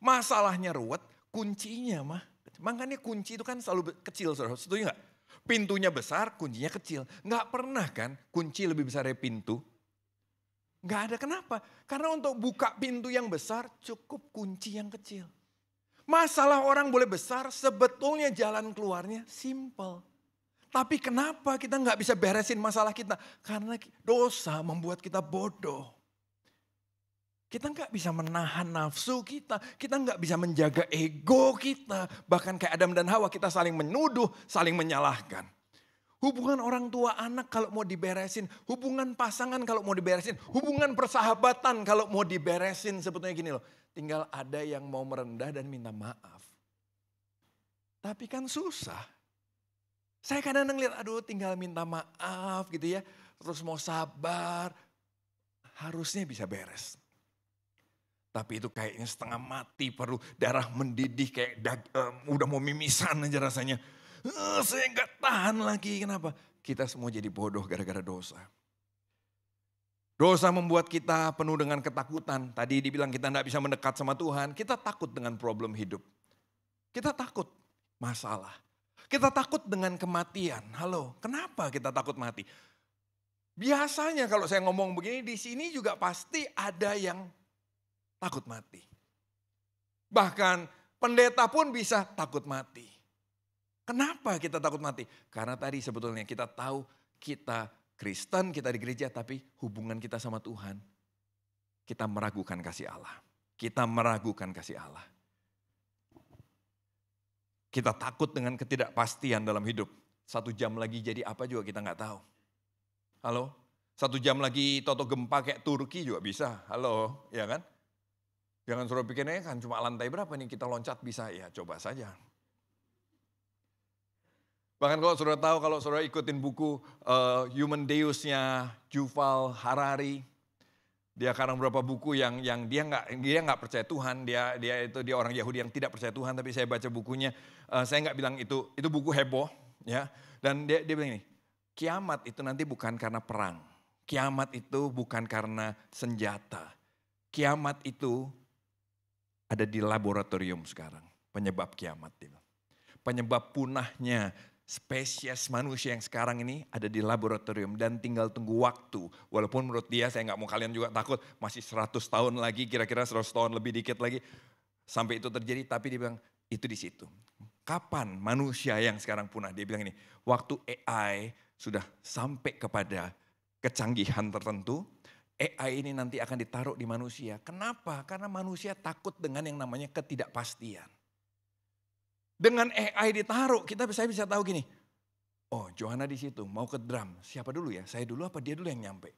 Masalahnya ruwet, kuncinya mah. Makanya kunci itu kan selalu kecil, saudara. Setuju nggak? Pintunya besar, kuncinya kecil. Nggak pernah kan kunci lebih besar dari pintu. Nggak ada kenapa? Karena untuk buka pintu yang besar cukup kunci yang kecil. Masalah orang boleh besar, sebetulnya jalan keluarnya simple. Tapi kenapa kita nggak bisa beresin masalah kita? Karena dosa membuat kita bodoh. Kita nggak bisa menahan nafsu kita, kita nggak bisa menjaga ego kita. Bahkan kayak Adam dan Hawa kita saling menuduh, saling menyalahkan. Hubungan orang tua anak kalau mau diberesin, hubungan pasangan kalau mau diberesin, hubungan persahabatan kalau mau diberesin sebetulnya gini loh. Tinggal ada yang mau merendah dan minta maaf. Tapi kan susah. Saya kadang-kadang lihat, aduh tinggal minta maaf gitu ya. Terus mau sabar. Harusnya bisa beres. Tapi itu kayaknya setengah mati, perlu darah mendidih kayak dag, um, udah mau mimisan aja rasanya. Uh, saya nggak tahan lagi, kenapa? Kita semua jadi bodoh gara-gara dosa. Dosa membuat kita penuh dengan ketakutan. Tadi dibilang kita tidak bisa mendekat sama Tuhan. Kita takut dengan problem hidup. Kita takut masalah. Kita takut dengan kematian. Halo, kenapa kita takut mati? Biasanya kalau saya ngomong begini, di sini juga pasti ada yang takut mati. Bahkan pendeta pun bisa takut mati. Kenapa kita takut mati? Karena tadi sebetulnya kita tahu kita Kristen, kita di gereja, tapi hubungan kita sama Tuhan, kita meragukan kasih Allah. Kita meragukan kasih Allah. Kita takut dengan ketidakpastian dalam hidup. Satu jam lagi jadi apa juga kita nggak tahu. Halo? Satu jam lagi toto gempa kayak Turki juga bisa. Halo, ya kan? Jangan suruh pikirnya kan cuma lantai berapa nih kita loncat bisa. Ya coba saja. Bahkan kalau saudara tahu, kalau saudara ikutin buku uh, Human Deus-nya Yuval Harari, dia karang beberapa buku yang yang dia nggak dia nggak percaya Tuhan, dia dia itu dia orang Yahudi yang tidak percaya Tuhan, tapi saya baca bukunya, uh, saya nggak bilang itu itu buku heboh, ya. Dan dia dia bilang ini, kiamat itu nanti bukan karena perang, kiamat itu bukan karena senjata, kiamat itu ada di laboratorium sekarang, penyebab kiamat itu. Penyebab punahnya spesies manusia yang sekarang ini ada di laboratorium dan tinggal tunggu waktu. Walaupun menurut dia, saya nggak mau kalian juga takut, masih 100 tahun lagi, kira-kira 100 tahun lebih dikit lagi. Sampai itu terjadi, tapi dia bilang, itu di situ. Kapan manusia yang sekarang punah? Dia bilang ini, waktu AI sudah sampai kepada kecanggihan tertentu, AI ini nanti akan ditaruh di manusia. Kenapa? Karena manusia takut dengan yang namanya ketidakpastian. Dengan AI ditaruh, kita saya bisa tahu gini. Oh, Johanna di situ mau ke drum. Siapa dulu ya? Saya dulu apa dia dulu yang nyampe?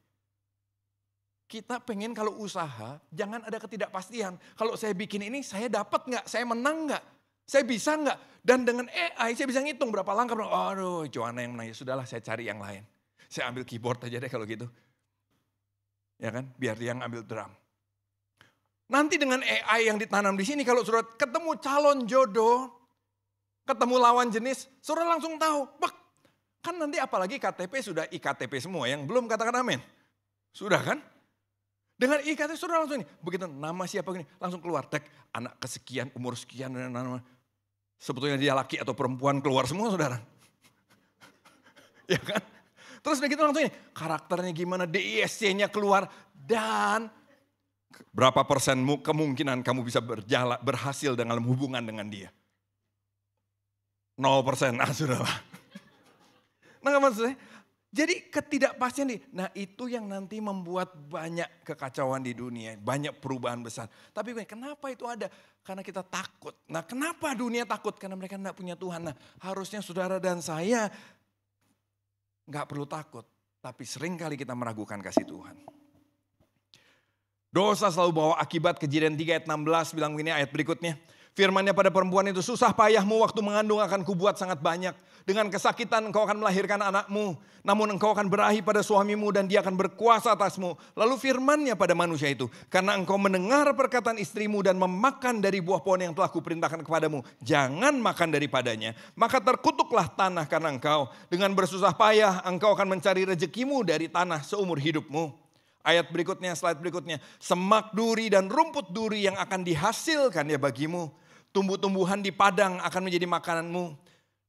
Kita pengen kalau usaha, jangan ada ketidakpastian. Kalau saya bikin ini, saya dapat nggak? Saya menang nggak? Saya bisa nggak? Dan dengan AI saya bisa ngitung berapa langkah. Aduh, Johanna yang menang. Ya sudahlah, saya cari yang lain. Saya ambil keyboard aja deh kalau gitu. Ya kan? Biar dia yang ambil drum. Nanti dengan AI yang ditanam di sini, kalau sudah ketemu calon jodoh, ketemu lawan jenis, saudara langsung tahu. Bak, kan nanti apalagi KTP sudah IKTP semua, yang belum katakan amin. Sudah kan? Dengan IKTP saudara langsung ini, begitu nama siapa gini, langsung keluar. Tek, anak kesekian, umur sekian, dan nama. Sebetulnya dia laki atau perempuan keluar semua saudara. ya kan? Terus begitu langsung ini, karakternya gimana, DISC-nya keluar, dan berapa persen kemungkinan kamu bisa berjalan, berhasil dalam hubungan dengan dia. 0%, ah sudah lah. Nah maksudnya, jadi ketidakpastian nih, nah itu yang nanti membuat banyak kekacauan di dunia, banyak perubahan besar. Tapi kenapa itu ada? Karena kita takut. Nah kenapa dunia takut? Karena mereka tidak punya Tuhan. Nah harusnya saudara dan saya nggak perlu takut. Tapi sering kali kita meragukan kasih Tuhan. Dosa selalu bawa akibat kejadian 3 ayat 16 bilang ini ayat berikutnya. Firmannya pada perempuan itu, susah payahmu waktu mengandung akan kubuat sangat banyak. Dengan kesakitan engkau akan melahirkan anakmu. Namun engkau akan berahi pada suamimu dan dia akan berkuasa atasmu. Lalu firmannya pada manusia itu, karena engkau mendengar perkataan istrimu dan memakan dari buah pohon yang telah kuperintahkan kepadamu. Jangan makan daripadanya. Maka terkutuklah tanah karena engkau. Dengan bersusah payah engkau akan mencari rezekimu dari tanah seumur hidupmu. Ayat berikutnya, slide berikutnya. Semak duri dan rumput duri yang akan dihasilkan ya bagimu tumbuh-tumbuhan di padang akan menjadi makananmu.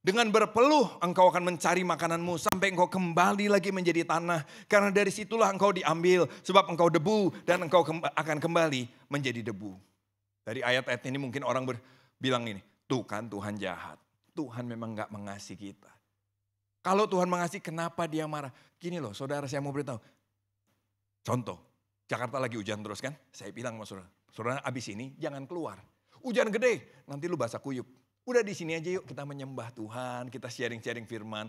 Dengan berpeluh engkau akan mencari makananmu sampai engkau kembali lagi menjadi tanah. Karena dari situlah engkau diambil sebab engkau debu dan engkau akan kembali menjadi debu. Dari ayat-ayat ini mungkin orang bilang ini, tuh kan Tuhan jahat. Tuhan memang gak mengasihi kita. Kalau Tuhan mengasihi kenapa dia marah? Gini loh saudara saya mau beritahu. Contoh, Jakarta lagi hujan terus kan? Saya bilang sama saudara, saudara abis ini jangan keluar Hujan gede, nanti lu basah kuyup. Udah di sini aja yuk kita menyembah Tuhan, kita sharing-sharing firman.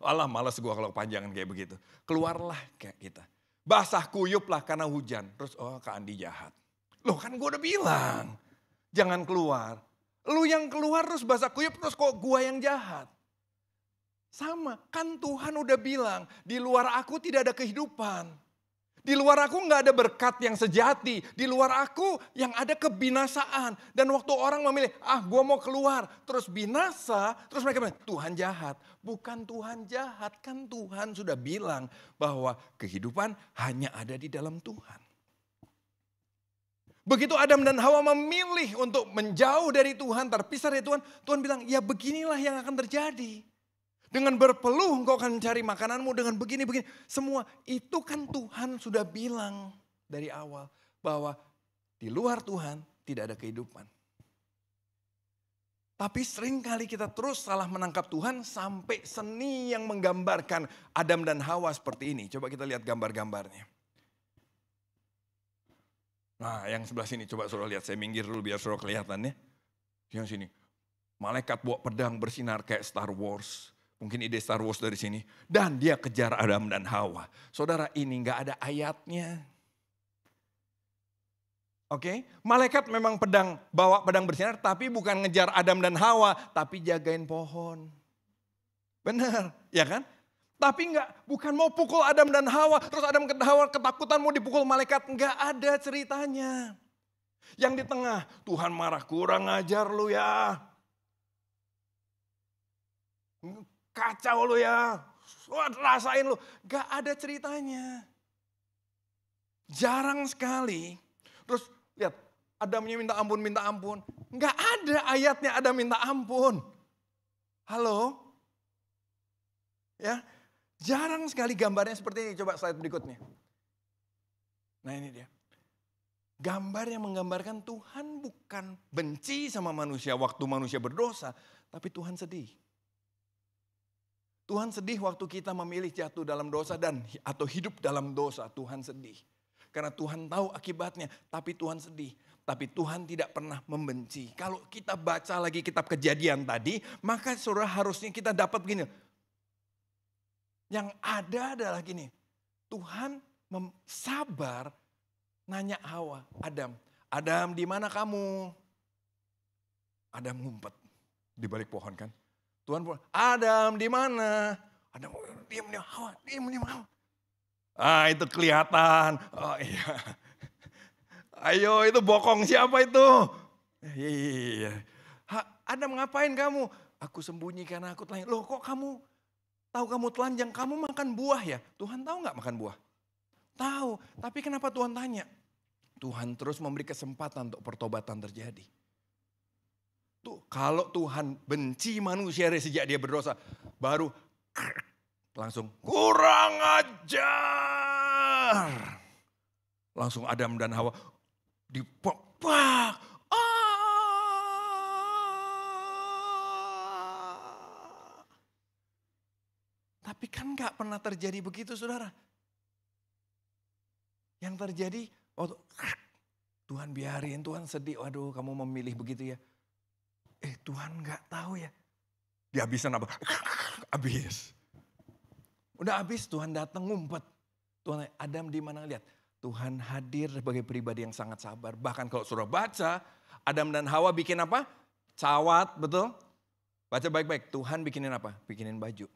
Allah malas gua kalau panjangan kayak begitu. Keluarlah kayak kita. Basah kuyup lah karena hujan. Terus oh Kak Andi jahat. Loh kan gua udah bilang. Jangan keluar. Lu yang keluar terus basah kuyup terus kok gua yang jahat. Sama, kan Tuhan udah bilang di luar aku tidak ada kehidupan. Di luar aku nggak ada berkat yang sejati. Di luar aku yang ada kebinasaan. Dan waktu orang memilih, ah gue mau keluar. Terus binasa, terus mereka bilang, Tuhan jahat. Bukan Tuhan jahat, kan Tuhan sudah bilang bahwa kehidupan hanya ada di dalam Tuhan. Begitu Adam dan Hawa memilih untuk menjauh dari Tuhan, terpisah dari Tuhan, Tuhan bilang, ya beginilah yang akan terjadi. Dengan berpeluh engkau akan mencari makananmu dengan begini-begini. Semua itu kan Tuhan sudah bilang dari awal bahwa di luar Tuhan tidak ada kehidupan. Tapi sering kali kita terus salah menangkap Tuhan sampai seni yang menggambarkan Adam dan Hawa seperti ini. Coba kita lihat gambar-gambarnya. Nah yang sebelah sini coba suruh lihat, saya minggir dulu biar suruh kelihatan ya. Yang sini, malaikat bawa pedang bersinar kayak Star Wars Mungkin ide Star Wars dari sini. Dan dia kejar Adam dan Hawa. Saudara ini nggak ada ayatnya. Oke, malaikat memang pedang bawa pedang bersinar, tapi bukan ngejar Adam dan Hawa, tapi jagain pohon. Benar, ya kan? Tapi enggak, bukan mau pukul Adam dan Hawa, terus Adam dan Hawa ketakutan mau dipukul malaikat, enggak ada ceritanya. Yang di tengah, Tuhan marah kurang ajar lu ya. Kacau lu ya, Wah, rasain lu, enggak ada ceritanya. Jarang sekali, terus lihat Adamnya minta ampun, minta ampun. Enggak ada ayatnya Adam minta ampun. Halo? Ya, jarang sekali gambarnya seperti ini. Coba slide berikutnya. Nah ini dia. Gambar yang menggambarkan Tuhan bukan benci sama manusia waktu manusia berdosa, tapi Tuhan sedih. Tuhan sedih waktu kita memilih jatuh dalam dosa dan atau hidup dalam dosa, Tuhan sedih. Karena Tuhan tahu akibatnya, tapi Tuhan sedih. Tapi Tuhan tidak pernah membenci. Kalau kita baca lagi kitab kejadian tadi, maka saudara harusnya kita dapat begini. Yang ada adalah gini, Tuhan sabar nanya Hawa, Adam, Adam di mana kamu? Adam ngumpet di balik pohon kan. Tuhan pun, Adam di mana? Adam diam diam Hawa, diam diam Hawa. Ah itu kelihatan. Oh iya. Ayo itu bokong siapa itu? Iya. Adam ngapain kamu? Aku sembunyi karena aku telah. Loh kok kamu tahu kamu telanjang, kamu makan buah ya? Tuhan tahu nggak makan buah? Tahu, tapi kenapa Tuhan tanya? Tuhan terus memberi kesempatan untuk pertobatan terjadi. Tuh, kalau Tuhan benci manusia dari sejak dia berdosa, baru langsung kurang ajar. Langsung Adam dan Hawa dipak Tapi kan nggak pernah terjadi begitu saudara. Yang terjadi waktu Tuhan biarin, Tuhan sedih. Waduh kamu memilih begitu ya. Eh Tuhan nggak tahu ya. Dihabisan apa? Habis. Udah habis Tuhan datang ngumpet. Tuhan Adam di mana lihat. Tuhan hadir sebagai pribadi yang sangat sabar. Bahkan kalau sudah baca, Adam dan Hawa bikin apa? Cawat, betul? Baca baik-baik, Tuhan bikinin apa? Bikinin baju.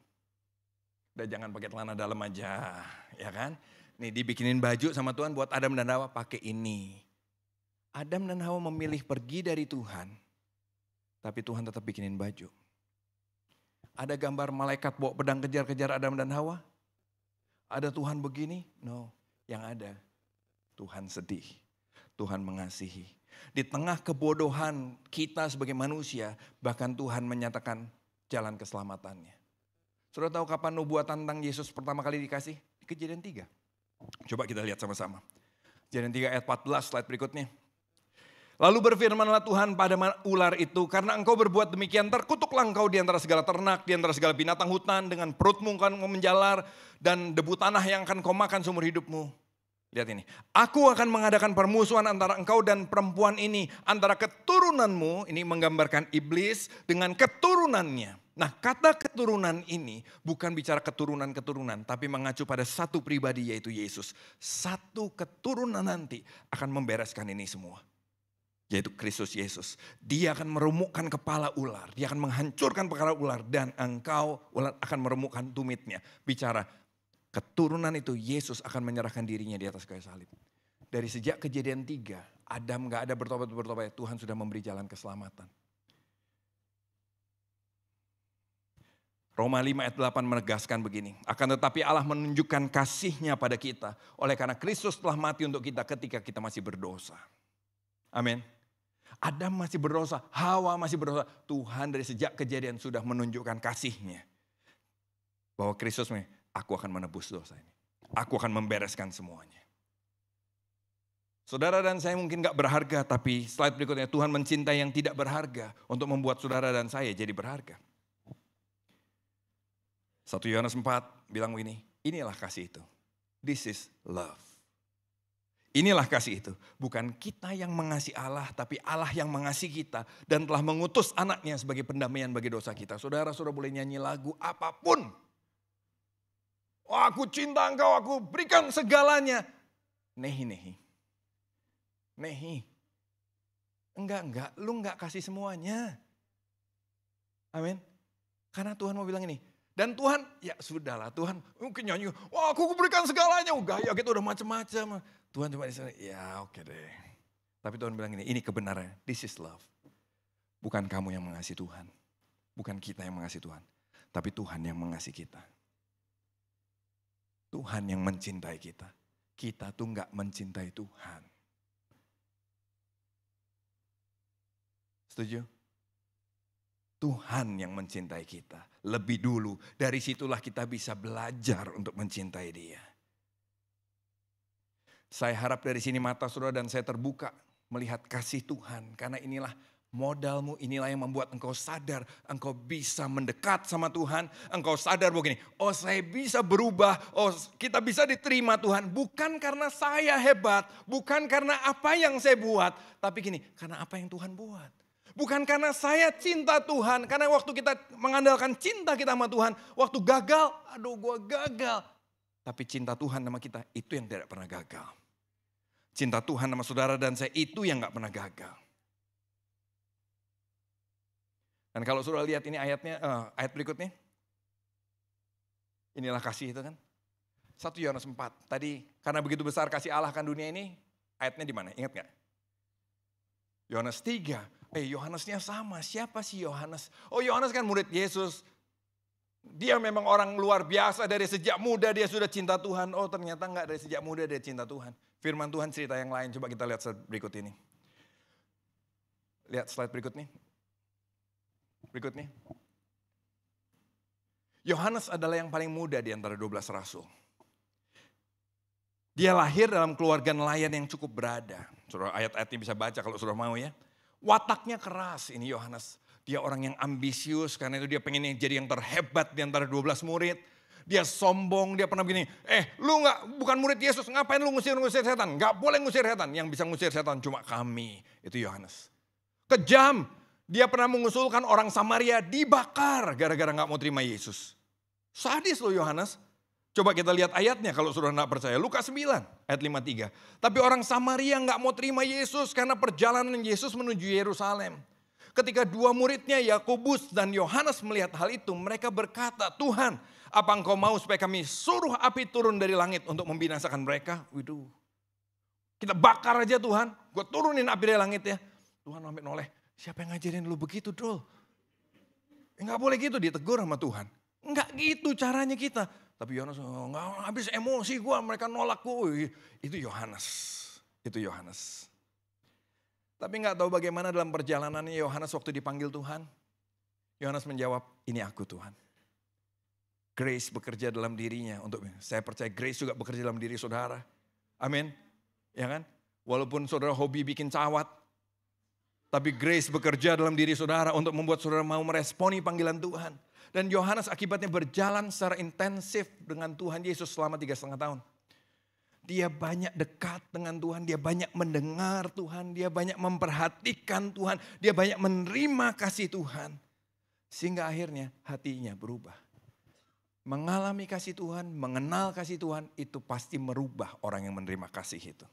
Udah jangan pakai celana dalam aja, ya kan? Nih dibikinin baju sama Tuhan buat Adam dan Hawa pakai ini. Adam dan Hawa memilih pergi dari Tuhan, tapi Tuhan tetap bikinin baju. Ada gambar malaikat bawa pedang kejar-kejar Adam dan Hawa? Ada Tuhan begini? No, yang ada Tuhan sedih. Tuhan mengasihi. Di tengah kebodohan kita sebagai manusia, bahkan Tuhan menyatakan jalan keselamatannya. Sudah tahu kapan nubuatan tentang Yesus pertama kali dikasih? Di kejadian 3. Coba kita lihat sama-sama. Kejadian 3 ayat 14 slide berikutnya. Lalu berfirmanlah Tuhan pada ular itu, karena engkau berbuat demikian, terkutuklah engkau di antara segala ternak, di antara segala binatang hutan, dengan perutmu akan menjalar, dan debu tanah yang akan kau makan seumur hidupmu. Lihat ini, aku akan mengadakan permusuhan antara engkau dan perempuan ini, antara keturunanmu, ini menggambarkan iblis, dengan keturunannya. Nah kata keturunan ini bukan bicara keturunan-keturunan, tapi mengacu pada satu pribadi yaitu Yesus. Satu keturunan nanti akan membereskan ini semua. Yaitu Kristus Yesus. Dia akan meremukkan kepala ular. Dia akan menghancurkan kepala ular. Dan engkau ular akan meremukkan tumitnya. Bicara keturunan itu Yesus akan menyerahkan dirinya di atas kayu salib. Dari sejak kejadian tiga, Adam gak ada bertobat-bertobat. Tuhan sudah memberi jalan keselamatan. Roma 5 ayat 8 menegaskan begini. Akan tetapi Allah menunjukkan kasihnya pada kita. Oleh karena Kristus telah mati untuk kita ketika kita masih berdosa. Amin. Adam masih berdosa, Hawa masih berdosa. Tuhan dari sejak kejadian sudah menunjukkan kasihnya. Bahwa Kristus, aku akan menebus dosa ini. Aku akan membereskan semuanya. Saudara dan saya mungkin gak berharga, tapi slide berikutnya Tuhan mencintai yang tidak berharga untuk membuat saudara dan saya jadi berharga. 1 Yohanes 4 bilang begini, inilah kasih itu. This is love. Inilah kasih itu. Bukan kita yang mengasihi Allah, tapi Allah yang mengasihi kita dan telah mengutus anaknya sebagai pendamaian bagi dosa kita. Saudara-saudara boleh nyanyi lagu apa pun. Oh, aku cinta engkau, aku berikan segalanya. Nehi, nehi. Nehi. Enggak, enggak. Lu enggak kasih semuanya. Amin. Karena Tuhan mau bilang ini. Dan Tuhan, ya sudahlah Tuhan mungkin nyanyi, wah aku berikan segalanya. Oh, gaya kita udah macam-macam. Tuhan cuma di sana, ya oke deh. Tapi Tuhan bilang ini, ini kebenaran. This is love. Bukan kamu yang mengasihi Tuhan. Bukan kita yang mengasihi Tuhan. Tapi Tuhan yang mengasihi kita. Tuhan yang mencintai kita. Kita tuh nggak mencintai Tuhan. Setuju? Tuhan yang mencintai kita lebih dulu. Dari situlah kita bisa belajar untuk mencintai Dia. Saya harap dari sini mata saudara dan saya terbuka melihat kasih Tuhan. Karena inilah modalmu, inilah yang membuat engkau sadar. Engkau bisa mendekat sama Tuhan. Engkau sadar begini, oh saya bisa berubah. Oh kita bisa diterima Tuhan. Bukan karena saya hebat. Bukan karena apa yang saya buat. Tapi gini, karena apa yang Tuhan buat. Bukan karena saya cinta Tuhan. Karena waktu kita mengandalkan cinta kita sama Tuhan. Waktu gagal, aduh gue gagal. Tapi cinta Tuhan sama kita itu yang tidak pernah gagal. Cinta Tuhan sama saudara dan saya itu yang gak pernah gagal. Dan kalau saudara lihat ini ayatnya, uh, ayat berikutnya. Inilah kasih itu kan. 1 Yohanes 4. Tadi karena begitu besar kasih Allah kan dunia ini, ayatnya di mana? Ingat gak? Yohanes 3. Eh Yohanesnya sama, siapa sih Yohanes? Oh Yohanes kan murid Yesus. Dia memang orang luar biasa dari sejak muda dia sudah cinta Tuhan. Oh ternyata enggak dari sejak muda dia cinta Tuhan. Firman Tuhan cerita yang lain. Coba kita lihat slide berikut ini. Lihat slide berikut nih. Berikut nih. Yohanes adalah yang paling muda di antara 12 rasul. Dia lahir dalam keluarga nelayan yang cukup berada. Saudara ayat-ayat ini bisa baca kalau sudah mau ya. Wataknya keras ini Yohanes. Dia orang yang ambisius karena itu dia pengen jadi yang terhebat di antara 12 murid. Dia sombong, dia pernah begini, eh lu nggak bukan murid Yesus, ngapain lu ngusir-ngusir setan? Nggak boleh ngusir setan, yang bisa ngusir setan cuma kami. Itu Yohanes. Kejam, dia pernah mengusulkan orang Samaria dibakar gara-gara nggak mau terima Yesus. Sadis loh Yohanes. Coba kita lihat ayatnya kalau sudah nggak percaya. Lukas 9 ayat 53. Tapi orang Samaria nggak mau terima Yesus karena perjalanan Yesus menuju Yerusalem. Ketika dua muridnya Yakobus dan Yohanes melihat hal itu, mereka berkata, "Tuhan, apa engkau mau supaya kami suruh api turun dari langit untuk membinasakan mereka? Waduh. Kita bakar aja Tuhan. Gue turunin api dari langit ya. Tuhan sampai noleh. Siapa yang ngajarin lu begitu Dol? Enggak boleh gitu ditegur sama Tuhan. Enggak gitu caranya kita. Tapi Yohanes oh, enggak habis emosi gue mereka nolak gue. Itu Yohanes. Itu Yohanes. Tapi nggak tahu bagaimana dalam perjalanannya Yohanes waktu dipanggil Tuhan. Yohanes menjawab, ini aku Tuhan. Grace bekerja dalam dirinya untuk saya percaya Grace juga bekerja dalam diri saudara. Amin. Ya kan? Walaupun saudara hobi bikin cawat, tapi Grace bekerja dalam diri saudara untuk membuat saudara mau meresponi panggilan Tuhan. Dan Yohanes akibatnya berjalan secara intensif dengan Tuhan Yesus selama tiga setengah tahun. Dia banyak dekat dengan Tuhan, dia banyak mendengar Tuhan, dia banyak memperhatikan Tuhan, dia banyak menerima kasih Tuhan. Sehingga akhirnya hatinya berubah mengalami kasih Tuhan, mengenal kasih Tuhan, itu pasti merubah orang yang menerima kasih itu.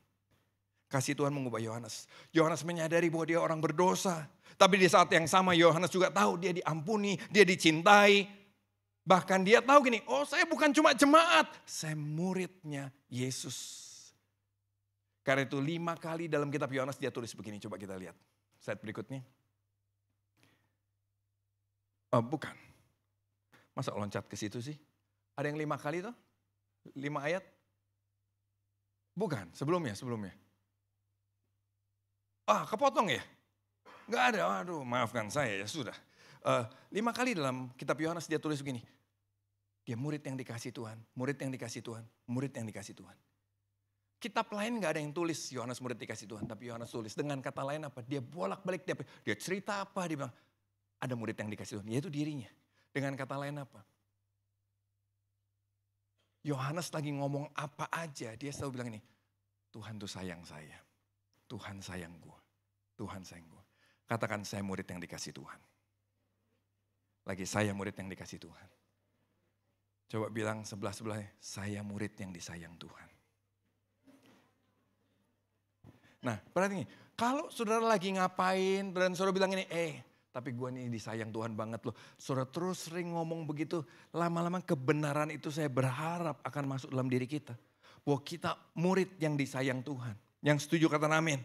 Kasih Tuhan mengubah Yohanes. Yohanes menyadari bahwa dia orang berdosa. Tapi di saat yang sama Yohanes juga tahu dia diampuni, dia dicintai. Bahkan dia tahu gini, oh saya bukan cuma jemaat, saya muridnya Yesus. Karena itu lima kali dalam kitab Yohanes dia tulis begini, coba kita lihat. Slide berikutnya. Oh, bukan. Masa loncat ke situ sih? Ada yang lima kali tuh? Lima ayat? Bukan, sebelumnya, sebelumnya. Ah, kepotong ya? Gak ada, aduh maafkan saya ya sudah. Uh, lima kali dalam kitab Yohanes dia tulis begini. Dia murid yang dikasih Tuhan, murid yang dikasih Tuhan, murid yang dikasih Tuhan. Kitab lain gak ada yang tulis Yohanes murid dikasih Tuhan, tapi Yohanes tulis dengan kata lain apa? Dia bolak-balik dia, dia cerita apa? Dia bilang ada murid yang dikasih Tuhan, yaitu dirinya. Dengan kata lain apa? Yohanes lagi ngomong apa aja, dia selalu bilang ini, Tuhan tuh sayang saya. Tuhan sayang gue. Tuhan sayang gue. Katakan saya murid yang dikasih Tuhan. Lagi saya murid yang dikasih Tuhan. Coba bilang sebelah-sebelahnya, saya murid yang disayang Tuhan. Nah, berarti nih, kalau saudara lagi ngapain dan saudara bilang ini, eh tapi gue nih disayang Tuhan banget loh. Saudara terus sering ngomong begitu, lama-lama kebenaran itu saya berharap akan masuk dalam diri kita. Bahwa kita murid yang disayang Tuhan. Yang setuju kata amin.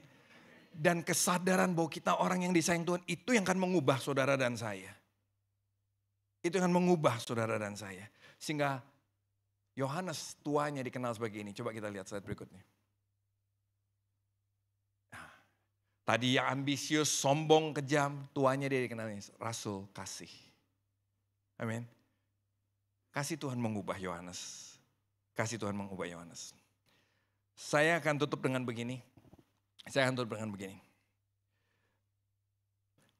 Dan kesadaran bahwa kita orang yang disayang Tuhan itu yang akan mengubah saudara dan saya. Itu yang akan mengubah saudara dan saya. Sehingga Yohanes tuanya dikenal sebagai ini. Coba kita lihat slide berikutnya. Nah, tadi yang ambisius, sombong, kejam, tuanya dia dikenal ini, rasul kasih. Amin. Kasih Tuhan mengubah Yohanes. Kasih Tuhan mengubah Yohanes. Saya akan tutup dengan begini. Saya akan tutup dengan begini.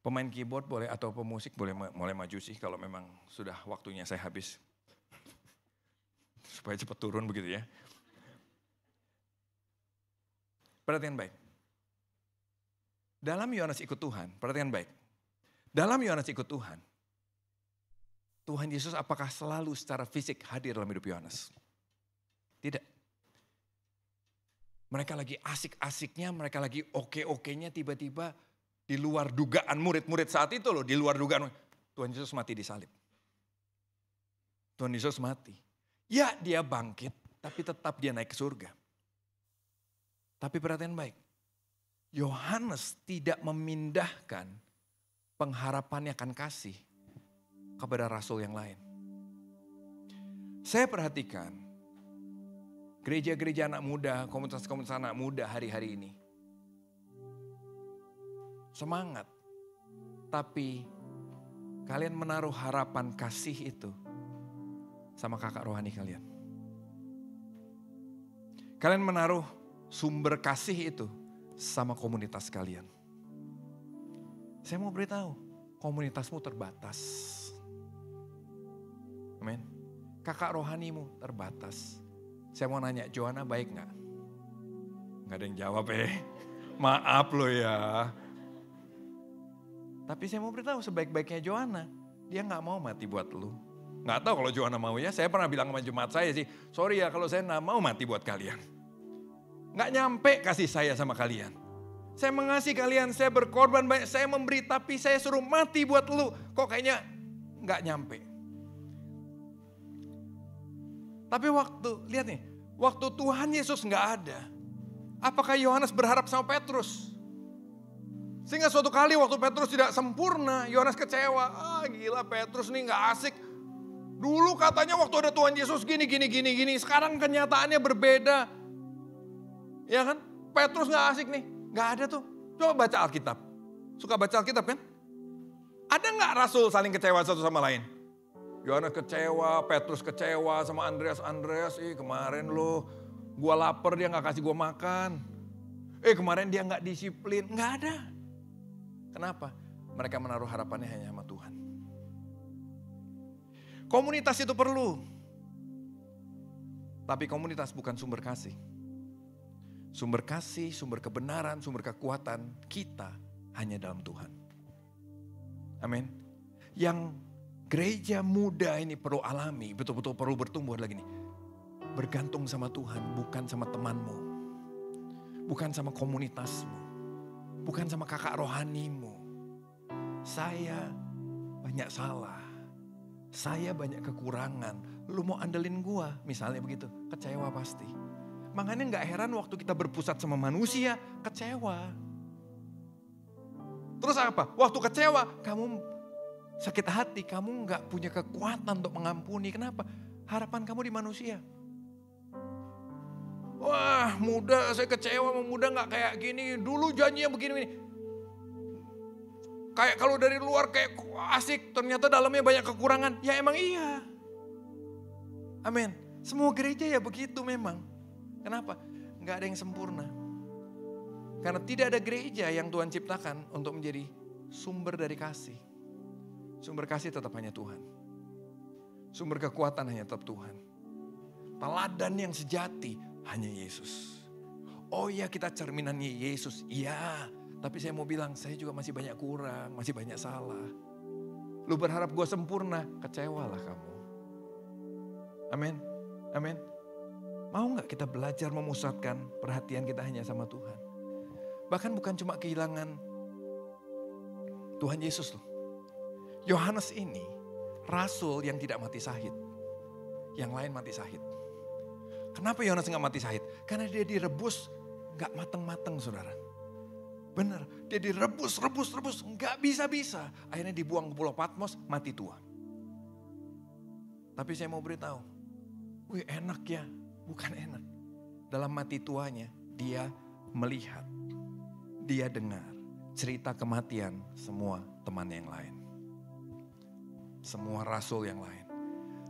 Pemain keyboard boleh atau pemusik boleh mulai maju sih kalau memang sudah waktunya saya habis. Supaya cepat turun begitu ya. Perhatian baik. Dalam Yohanes ikut Tuhan, perhatian baik. Dalam Yohanes ikut Tuhan, Tuhan Yesus apakah selalu secara fisik hadir dalam hidup Yohanes? Tidak. Mereka lagi asik-asiknya, mereka lagi oke-okenya tiba-tiba di luar dugaan murid-murid saat itu loh, di luar dugaan. Tuhan Yesus mati di salib. Tuhan Yesus mati. Ya dia bangkit, tapi tetap dia naik ke surga. Tapi perhatian baik. Yohanes tidak memindahkan pengharapannya akan kasih kepada rasul yang lain. Saya perhatikan gereja-gereja anak muda, komunitas-komunitas anak muda hari-hari ini. Semangat. Tapi kalian menaruh harapan kasih itu sama kakak rohani kalian. Kalian menaruh sumber kasih itu sama komunitas kalian. Saya mau beritahu, komunitasmu terbatas. Amin. Kakak rohanimu terbatas. Saya mau nanya, Joanna baik nggak? Nggak ada yang jawab eh. Maaf loh ya. Tapi saya mau beritahu sebaik-baiknya Joanna, dia nggak mau mati buat lu. Nggak tahu kalau Joanna mau ya, saya pernah bilang sama jemaat saya sih, sorry ya kalau saya nggak mau mati buat kalian. Nggak nyampe kasih saya sama kalian. Saya mengasihi kalian, saya berkorban banyak, saya memberi, tapi saya suruh mati buat lu. Kok kayaknya nggak nyampe. Tapi waktu, lihat nih, waktu Tuhan Yesus nggak ada. Apakah Yohanes berharap sama Petrus? Sehingga suatu kali waktu Petrus tidak sempurna, Yohanes kecewa. Ah gila Petrus nih nggak asik. Dulu katanya waktu ada Tuhan Yesus gini, gini, gini, gini. Sekarang kenyataannya berbeda. Ya kan? Petrus nggak asik nih. Nggak ada tuh. Coba baca Alkitab. Suka baca Alkitab kan? Ada nggak rasul saling kecewa satu sama lain? Yohanes kecewa, Petrus kecewa sama Andreas. Andreas, ih kemarin lo gua lapar dia nggak kasih gua makan. Eh kemarin dia nggak disiplin. Nggak ada. Kenapa? Mereka menaruh harapannya hanya sama Tuhan. Komunitas itu perlu. Tapi komunitas bukan sumber kasih. Sumber kasih, sumber kebenaran, sumber kekuatan kita hanya dalam Tuhan. Amin. Yang gereja muda ini perlu alami, betul-betul perlu bertumbuh lagi nih. Bergantung sama Tuhan, bukan sama temanmu. Bukan sama komunitasmu. Bukan sama kakak rohanimu. Saya banyak salah. Saya banyak kekurangan. Lu mau andelin gua, misalnya begitu. Kecewa pasti. Makanya nggak heran waktu kita berpusat sama manusia, kecewa. Terus apa? Waktu kecewa, kamu sakit hati, kamu nggak punya kekuatan untuk mengampuni. Kenapa? Harapan kamu di manusia. Wah muda saya kecewa sama muda nggak kayak gini. Dulu janjinya begini-begini. Kayak kalau dari luar kayak asik, ternyata dalamnya banyak kekurangan. Ya emang iya. Amin. Semua gereja ya begitu memang. Kenapa? Nggak ada yang sempurna. Karena tidak ada gereja yang Tuhan ciptakan untuk menjadi sumber dari kasih. Sumber kasih tetap hanya Tuhan. Sumber kekuatan hanya tetap Tuhan. Teladan yang sejati hanya Yesus. Oh iya kita cerminannya Yesus. Iya. Tapi saya mau bilang saya juga masih banyak kurang. Masih banyak salah. Lu berharap gue sempurna. Kecewalah kamu. Amin. Amin. Mau nggak kita belajar memusatkan perhatian kita hanya sama Tuhan? Bahkan bukan cuma kehilangan Tuhan Yesus loh. Yohanes ini rasul yang tidak mati sahid. Yang lain mati sahid. Kenapa Yohanes nggak mati sahid? Karena dia direbus nggak mateng-mateng saudara. Benar, dia direbus, rebus, rebus, nggak bisa-bisa. Akhirnya dibuang ke Pulau Patmos, mati tua. Tapi saya mau beritahu, wih enak ya, bukan enak. Dalam mati tuanya, dia melihat, dia dengar cerita kematian semua teman yang lain. Semua rasul yang lain.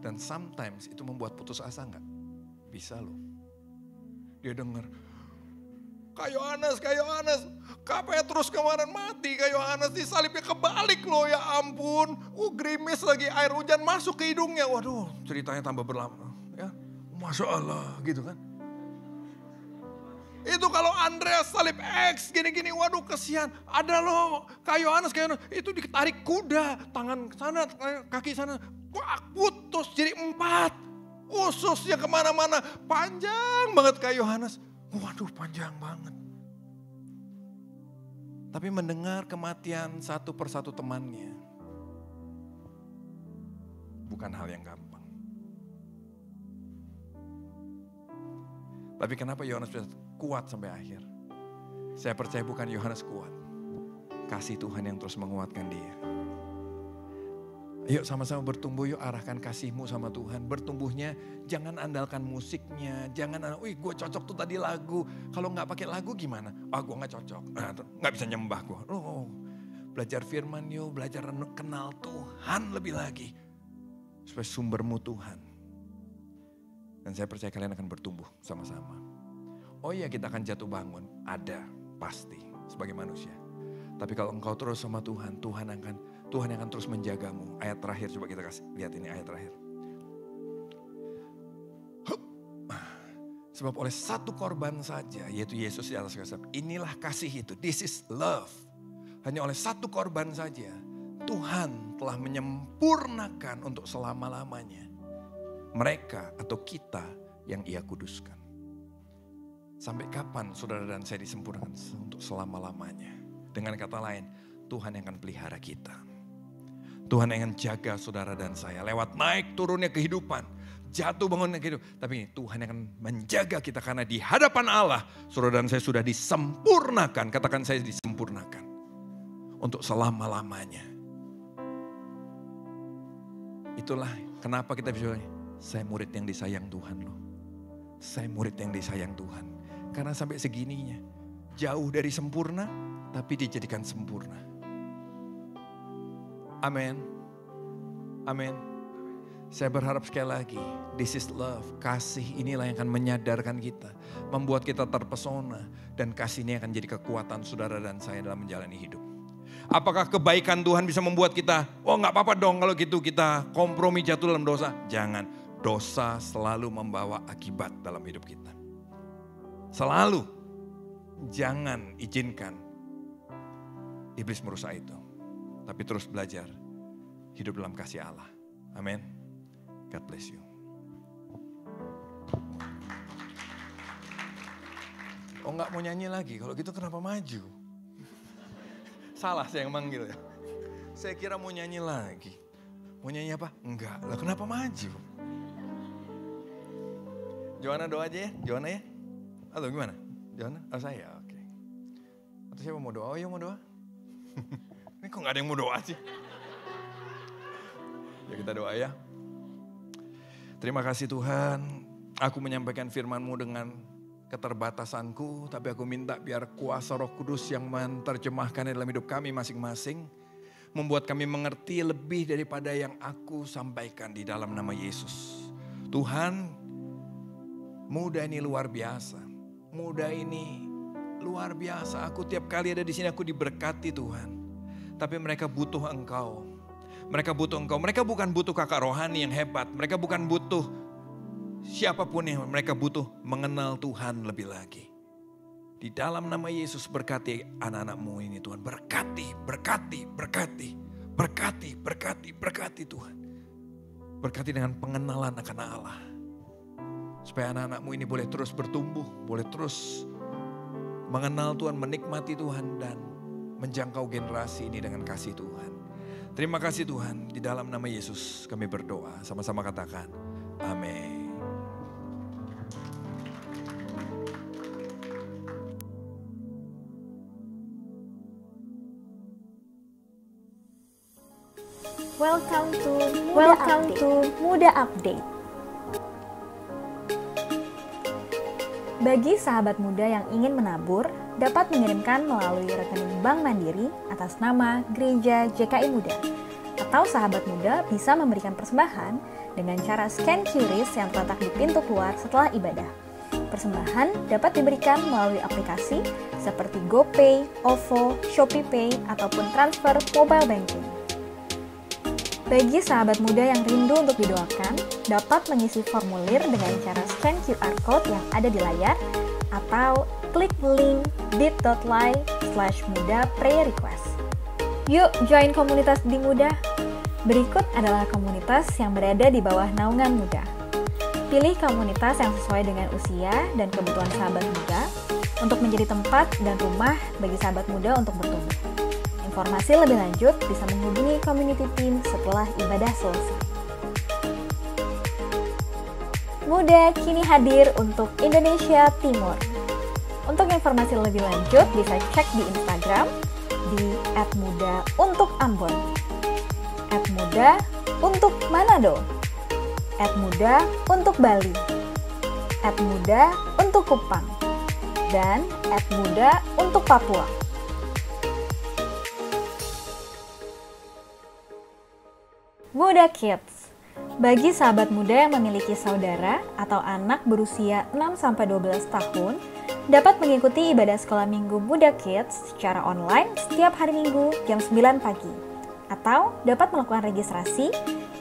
Dan sometimes itu membuat putus asa nggak? Bisa loh. Dia dengar, Kak Yohanes, Kak Yohanes, Kak Petrus kemarin mati, Kak Yohanes disalibnya kebalik loh ya ampun. Uh gerimis lagi air hujan masuk ke hidungnya. Waduh ceritanya tambah berlama. Ya, Masya Allah gitu kan. Itu kalau Andreas salib X gini-gini, waduh kesian. Ada loh Kak Yohanes, Yohanes, itu ditarik kuda, tangan sana, kaki sana. Wah putus jadi empat. Ususnya ke mana-mana, panjang banget Kak Yohanes. Waduh panjang banget. Tapi mendengar kematian satu persatu temannya. Bukan hal yang gampang. Tapi kenapa Yohanes bisa kuat sampai akhir? Saya percaya bukan Yohanes kuat. Kasih Tuhan yang terus menguatkan dia. Yuk sama-sama bertumbuh, yuk arahkan kasihmu sama Tuhan. Bertumbuhnya jangan andalkan musiknya, jangan, wih gue cocok tuh tadi lagu. Kalau nggak pakai lagu gimana? Ah gue nggak cocok, nah, nggak bisa nyembah gue. Oh, belajar firman yuk, belajar kenal Tuhan lebih lagi. Supaya sumbermu Tuhan. Dan saya percaya kalian akan bertumbuh sama-sama. Oh iya kita akan jatuh bangun, ada pasti sebagai manusia. Tapi kalau engkau terus sama Tuhan, Tuhan akan Tuhan yang akan terus menjagamu. Ayat terakhir coba kita kasih lihat ini ayat terakhir. Sebab oleh satu korban saja, yaitu Yesus di atas kayu inilah kasih itu. This is love. Hanya oleh satu korban saja, Tuhan telah menyempurnakan untuk selama-lamanya. Mereka atau kita yang ia kuduskan. Sampai kapan saudara dan saya disempurnakan untuk selama-lamanya. Dengan kata lain, Tuhan yang akan pelihara kita. Tuhan yang akan jaga saudara dan saya lewat naik turunnya kehidupan. Jatuh bangunnya kehidupan. Tapi ini Tuhan yang akan menjaga kita karena di hadapan Allah saudara dan saya sudah disempurnakan. Katakan saya disempurnakan. Untuk selama-lamanya. Itulah kenapa kita bisa saya murid yang disayang Tuhan loh. Saya murid yang disayang Tuhan. Karena sampai segininya jauh dari sempurna tapi dijadikan sempurna. Amin. Amin. Saya berharap sekali lagi, this is love. Kasih inilah yang akan menyadarkan kita. Membuat kita terpesona. Dan kasih ini akan jadi kekuatan saudara dan saya dalam menjalani hidup. Apakah kebaikan Tuhan bisa membuat kita, oh nggak apa-apa dong kalau gitu kita kompromi jatuh dalam dosa. Jangan, dosa selalu membawa akibat dalam hidup kita. Selalu. Jangan izinkan iblis merusak itu. Tapi terus belajar hidup dalam kasih Allah. Amin. God bless you. Oh nggak mau nyanyi lagi, kalau gitu kenapa maju? Salah saya yang manggil ya. Saya kira mau nyanyi lagi. Mau nyanyi apa? Enggak, lah kenapa maju? Johanna doa aja ya, Johanna ya. Atau gimana? Johanna? Oh saya, oke. Atau siapa mau doa? Oh iya mau doa? Ini kok gak ada yang mau doa sih? Ya kita doa ya. Terima kasih Tuhan, aku menyampaikan firman-Mu dengan keterbatasanku, tapi aku minta biar kuasa roh kudus yang menerjemahkan dalam hidup kami masing-masing, membuat kami mengerti lebih daripada yang aku sampaikan di dalam nama Yesus. Tuhan, muda ini luar biasa. Muda ini luar biasa. Aku tiap kali ada di sini aku diberkati Tuhan. Tapi mereka butuh Engkau. Mereka butuh Engkau. Mereka bukan butuh kakak rohani yang hebat. Mereka bukan butuh siapa pun yang mereka butuh mengenal Tuhan lebih lagi. Di dalam nama Yesus berkati anak-anakmu ini Tuhan. Berkati, berkati, berkati. Berkati, berkati, berkati Tuhan. Berkati dengan pengenalan akan Allah. Supaya anak-anakmu ini boleh terus bertumbuh, boleh terus mengenal Tuhan, menikmati Tuhan dan menjangkau generasi ini dengan kasih Tuhan. Terima kasih Tuhan, di dalam nama Yesus kami berdoa. Sama-sama katakan, amin. Welcome to Muda Welcome Update. to Muda Update. Bagi sahabat muda yang ingin menabur, dapat mengirimkan melalui rekening Bank Mandiri atas nama Gereja JKI Muda. Atau sahabat muda bisa memberikan persembahan dengan cara scan QRIS yang terletak di pintu keluar setelah ibadah. Persembahan dapat diberikan melalui aplikasi seperti GoPay, OVO, ShopeePay, ataupun transfer mobile banking. Bagi sahabat muda yang rindu untuk didoakan, dapat mengisi formulir dengan cara scan QR code yang ada di layar atau klik link bit.ly slash muda prayer request. Yuk join komunitas di muda. Berikut adalah komunitas yang berada di bawah naungan muda. Pilih komunitas yang sesuai dengan usia dan kebutuhan sahabat muda untuk menjadi tempat dan rumah bagi sahabat muda untuk bertumbuh. Informasi lebih lanjut bisa menghubungi community team setelah ibadah selesai. Muda kini hadir untuk Indonesia Timur. Untuk informasi lebih lanjut bisa cek di Instagram di @muda untuk Ambon, @muda untuk Manado, @muda untuk Bali, @muda untuk Kupang, dan @muda untuk Papua. Muda Kids bagi sahabat muda yang memiliki saudara atau anak berusia 6-12 tahun, dapat mengikuti ibadah sekolah minggu Muda Kids secara online setiap hari minggu jam 9 pagi. Atau dapat melakukan registrasi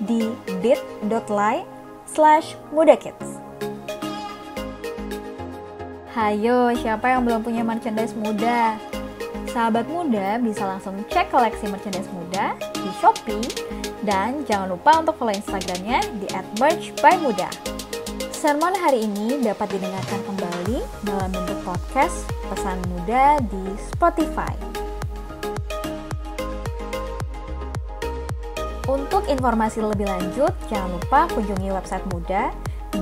di bit.ly slash mudakids. Hayo, siapa yang belum punya merchandise muda? Sahabat muda bisa langsung cek koleksi merchandise muda di Shopee dan jangan lupa untuk follow Instagramnya di @merchbymuda. Sermon hari ini dapat didengarkan kembali dalam bentuk podcast pesan muda di Spotify. Untuk informasi lebih lanjut, jangan lupa kunjungi website Muda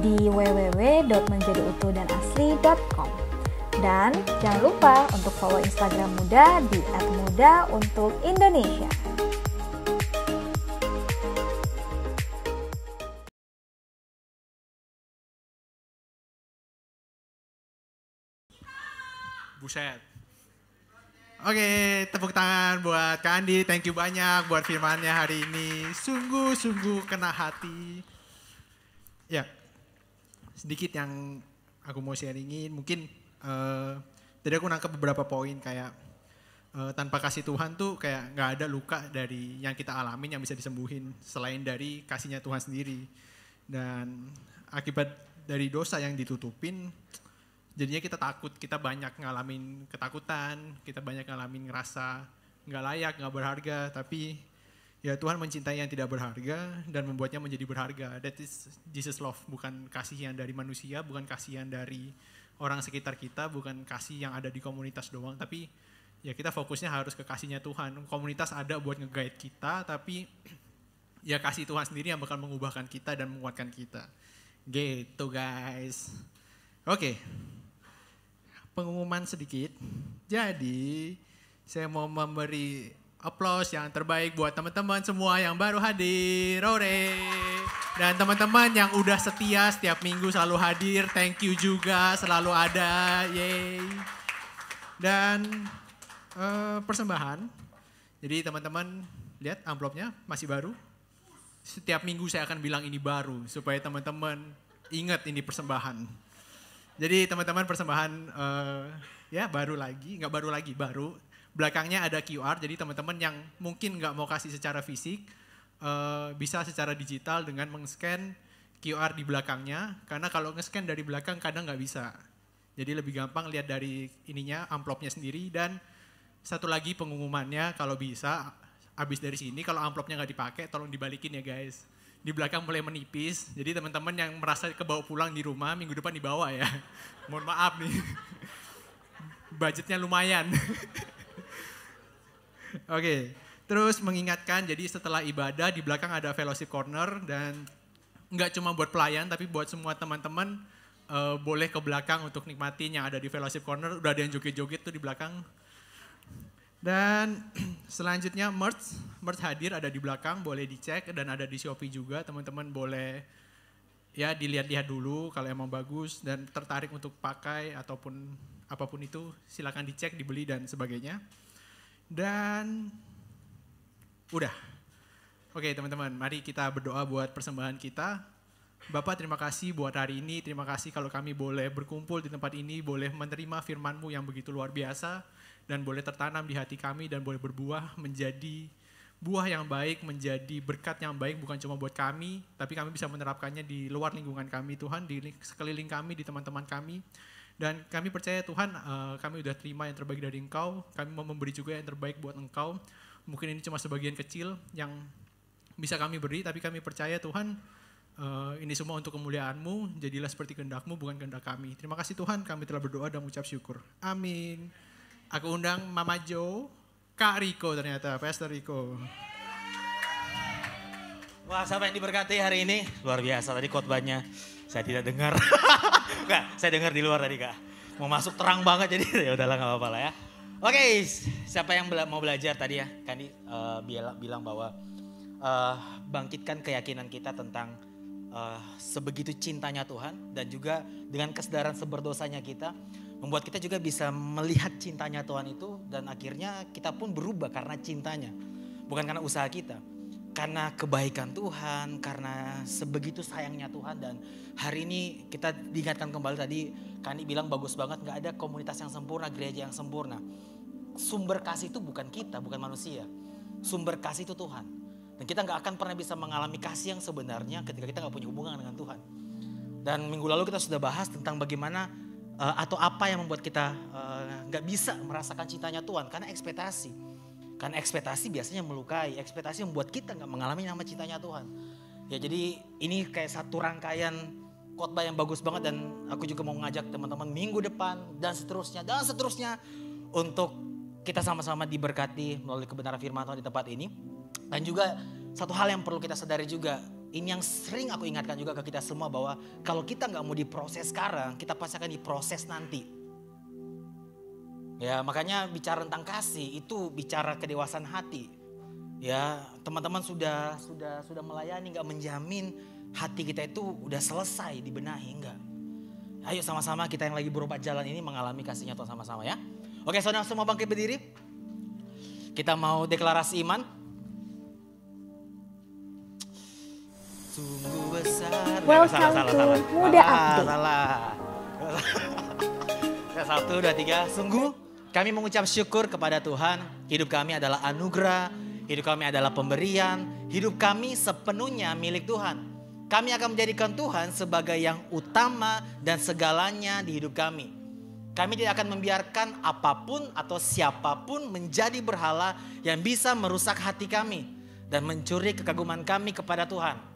di www.menjadiutuhdanasli.com. Dan jangan lupa untuk follow Instagram Muda di @muda untuk Indonesia. Buset. Oke, tepuk tangan buat Kak Andi. Thank you banyak buat firmannya hari ini. Sungguh-sungguh kena hati. Ya, sedikit yang aku mau sharingin. Mungkin uh, tadi aku nangkep beberapa poin kayak uh, tanpa kasih Tuhan tuh kayak nggak ada luka dari yang kita alamin yang bisa disembuhin selain dari kasihnya Tuhan sendiri. Dan akibat dari dosa yang ditutupin, jadinya kita takut, kita banyak ngalamin ketakutan, kita banyak ngalamin ngerasa nggak layak, nggak berharga, tapi ya Tuhan mencintai yang tidak berharga dan membuatnya menjadi berharga. That is Jesus love, bukan kasih yang dari manusia, bukan kasih yang dari orang sekitar kita, bukan kasih yang ada di komunitas doang, tapi ya kita fokusnya harus ke kasihnya Tuhan. Komunitas ada buat nge-guide kita, tapi ya kasih Tuhan sendiri yang bakal mengubahkan kita dan menguatkan kita. Gitu guys. Oke. Okay pengumuman sedikit. Jadi, saya mau memberi aplaus yang terbaik buat teman-teman semua yang baru hadir. Ore. Dan teman-teman yang udah setia setiap minggu selalu hadir, thank you juga selalu ada. Yeay. Dan uh, persembahan. Jadi teman-teman lihat amplopnya masih baru. Setiap minggu saya akan bilang ini baru supaya teman-teman ingat ini persembahan. Jadi teman-teman persembahan uh, ya baru lagi, nggak baru lagi, baru. Belakangnya ada QR, jadi teman-teman yang mungkin nggak mau kasih secara fisik, uh, bisa secara digital dengan meng-scan QR di belakangnya. Karena kalau nge-scan dari belakang kadang nggak bisa. Jadi lebih gampang lihat dari ininya amplopnya sendiri dan satu lagi pengumumannya kalau bisa habis dari sini kalau amplopnya nggak dipakai tolong dibalikin ya guys. Di belakang mulai menipis. Jadi teman-teman yang merasa kebawa pulang di rumah minggu depan dibawa ya. Mohon maaf nih. Budgetnya lumayan. Oke, terus mengingatkan jadi setelah ibadah di belakang ada fellowship corner dan nggak cuma buat pelayan tapi buat semua teman-teman eh, boleh ke belakang untuk nikmatin yang ada di fellowship corner. Udah ada yang joget-joget tuh di belakang. Dan selanjutnya merch, merch hadir ada di belakang, boleh dicek dan ada di Shopee juga. Teman-teman boleh ya dilihat-lihat dulu kalau emang bagus dan tertarik untuk pakai ataupun apa pun itu silakan dicek, dibeli dan sebagainya. Dan udah. Oke teman-teman, mari kita berdoa buat persembahan kita. Bapak terima kasih buat hari ini, terima kasih kalau kami boleh berkumpul di tempat ini, boleh menerima firman-Mu yang begitu luar biasa, dan boleh tertanam di hati kami dan boleh berbuah menjadi buah yang baik, menjadi berkat yang baik bukan cuma buat kami, tapi kami bisa menerapkannya di luar lingkungan kami Tuhan, di ling- sekeliling kami, di teman-teman kami. Dan kami percaya Tuhan, eh, kami udah terima yang terbaik dari Engkau, kami mau memberi juga yang terbaik buat Engkau. Mungkin ini cuma sebagian kecil yang bisa kami beri, tapi kami percaya Tuhan, eh, ini semua untuk kemuliaan-Mu, jadilah seperti kehendak-Mu, bukan kehendak kami. Terima kasih Tuhan, kami telah berdoa dan mengucap syukur. Amin. Aku undang Mama Jo, Kak Riko ternyata, Pastor Riko. Wah, siapa yang diberkati hari ini? Luar biasa tadi khotbahnya. Saya tidak dengar. Enggak, saya dengar di luar tadi, Kak. Mau masuk terang banget jadi ya udahlah nggak apa-apa lah ya. Oke, siapa yang bela- mau belajar tadi ya? Kandi eh, bilang, bahwa eh, bangkitkan keyakinan kita tentang eh, sebegitu cintanya Tuhan dan juga dengan kesadaran seberdosanya kita membuat kita juga bisa melihat cintanya Tuhan itu dan akhirnya kita pun berubah karena cintanya. Bukan karena usaha kita karena kebaikan Tuhan, karena sebegitu sayangnya Tuhan dan hari ini kita diingatkan kembali tadi Kani bilang bagus banget nggak ada komunitas yang sempurna, gereja yang sempurna. Sumber kasih itu bukan kita, bukan manusia. Sumber kasih itu Tuhan. Dan kita nggak akan pernah bisa mengalami kasih yang sebenarnya ketika kita nggak punya hubungan dengan Tuhan. Dan minggu lalu kita sudah bahas tentang bagaimana eh, atau apa yang membuat kita eh, nggak bisa merasakan cintanya Tuhan karena ekspektasi. Karena ekspektasi biasanya melukai, ekspektasi membuat kita nggak mengalami nama cintanya Tuhan. Ya jadi ini kayak satu rangkaian khotbah yang bagus banget dan aku juga mau ngajak teman-teman minggu depan dan seterusnya dan seterusnya untuk kita sama-sama diberkati melalui kebenaran firman Tuhan di tempat ini. Dan juga satu hal yang perlu kita sadari juga, ini yang sering aku ingatkan juga ke kita semua bahwa kalau kita nggak mau diproses sekarang, kita pasti akan diproses nanti. Ya makanya bicara tentang kasih itu bicara kedewasaan hati. Ya teman-teman sudah sudah sudah melayani nggak menjamin hati kita itu udah selesai dibenahi enggak. Ayo sama-sama kita yang lagi berobat jalan ini mengalami kasihnya Tuhan sama-sama ya. Oke saudara semua bangkit berdiri. Kita mau deklarasi iman. Sungguh besar. Welcome to Muda salah, Update. Salah. Ya, satu, dua, tiga. Sungguh kami mengucap syukur kepada Tuhan. Hidup kami adalah anugerah. Hidup kami adalah pemberian. Hidup kami sepenuhnya milik Tuhan. Kami akan menjadikan Tuhan sebagai yang utama dan segalanya di hidup kami. Kami tidak akan membiarkan apa pun atau siapa pun menjadi berhala yang bisa merusak hati kami dan mencuri kekaguman kami kepada Tuhan.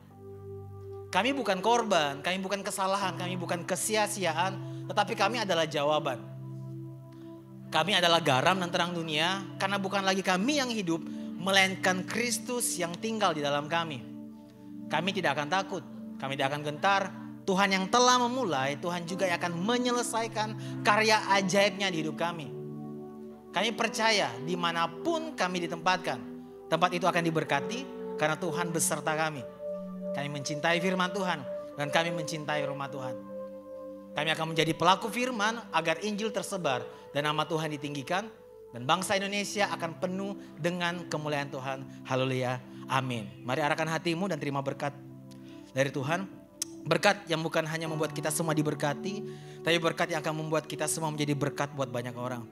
Kami bukan korban, kami bukan kesalahan, kami bukan kesia-siaan, tetapi kami adalah jawaban. Kami adalah garam dan terang dunia karena bukan lagi kami yang hidup, melainkan Kristus yang tinggal di dalam kami. Kami tidak akan takut, kami tidak akan gentar. Tuhan yang telah memulai, Tuhan juga akan menyelesaikan karya ajaibnya di hidup kami. Kami percaya di mana pun kami ditempatkan, tempat itu akan diberkati karena Tuhan beserta kami. Kami mencintai firman Tuhan dan kami mencintai rumah Tuhan. Kami akan menjadi pelaku firman agar Injil tersebar dan nama Tuhan ditinggikan dan bangsa Indonesia akan penuh dengan kemuliaan Tuhan. Haleluya. Amin. Mari arahkan hatimu dan terima berkat dari Tuhan. Berkat yang bukan hanya membuat kita semua diberkati, tapi berkat yang akan membuat kita semua menjadi berkat buat banyak orang.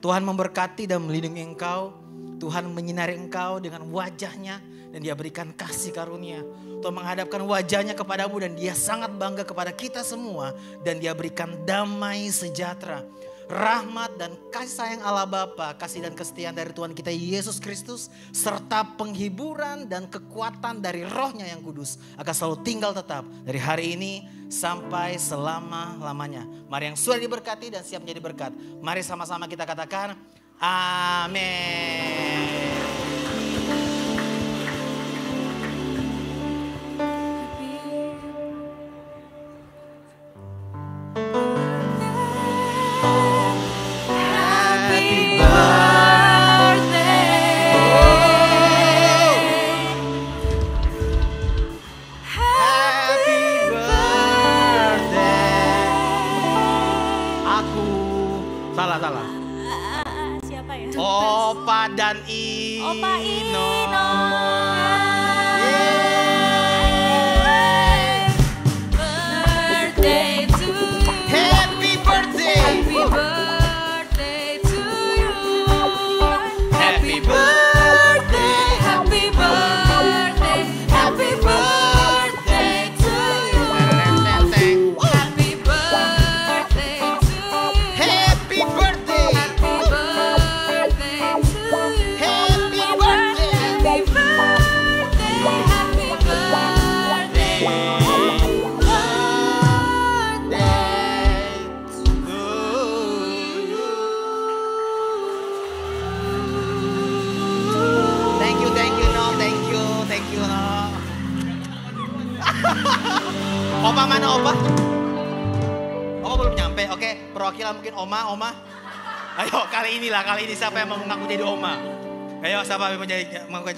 Tuhan memberkati dan melindungi engkau. Tuhan menyinari engkau dengan wajahnya dan dia berikan kasih karunia. Tuhan menghadapkan wajahnya kepadamu dan dia sangat bangga kepada kita semua. Dan dia berikan damai sejahtera. Rahmat dan kasih sayang Allah Bapa, kasih dan kesetiaan dari Tuhan kita Yesus Kristus, serta penghiburan dan kekuatan dari rohnya yang kudus akan selalu tinggal tetap dari hari ini sampai selama-lamanya. Mari yang sudah diberkati dan siap menjadi berkat. Mari sama-sama kita katakan, Amin.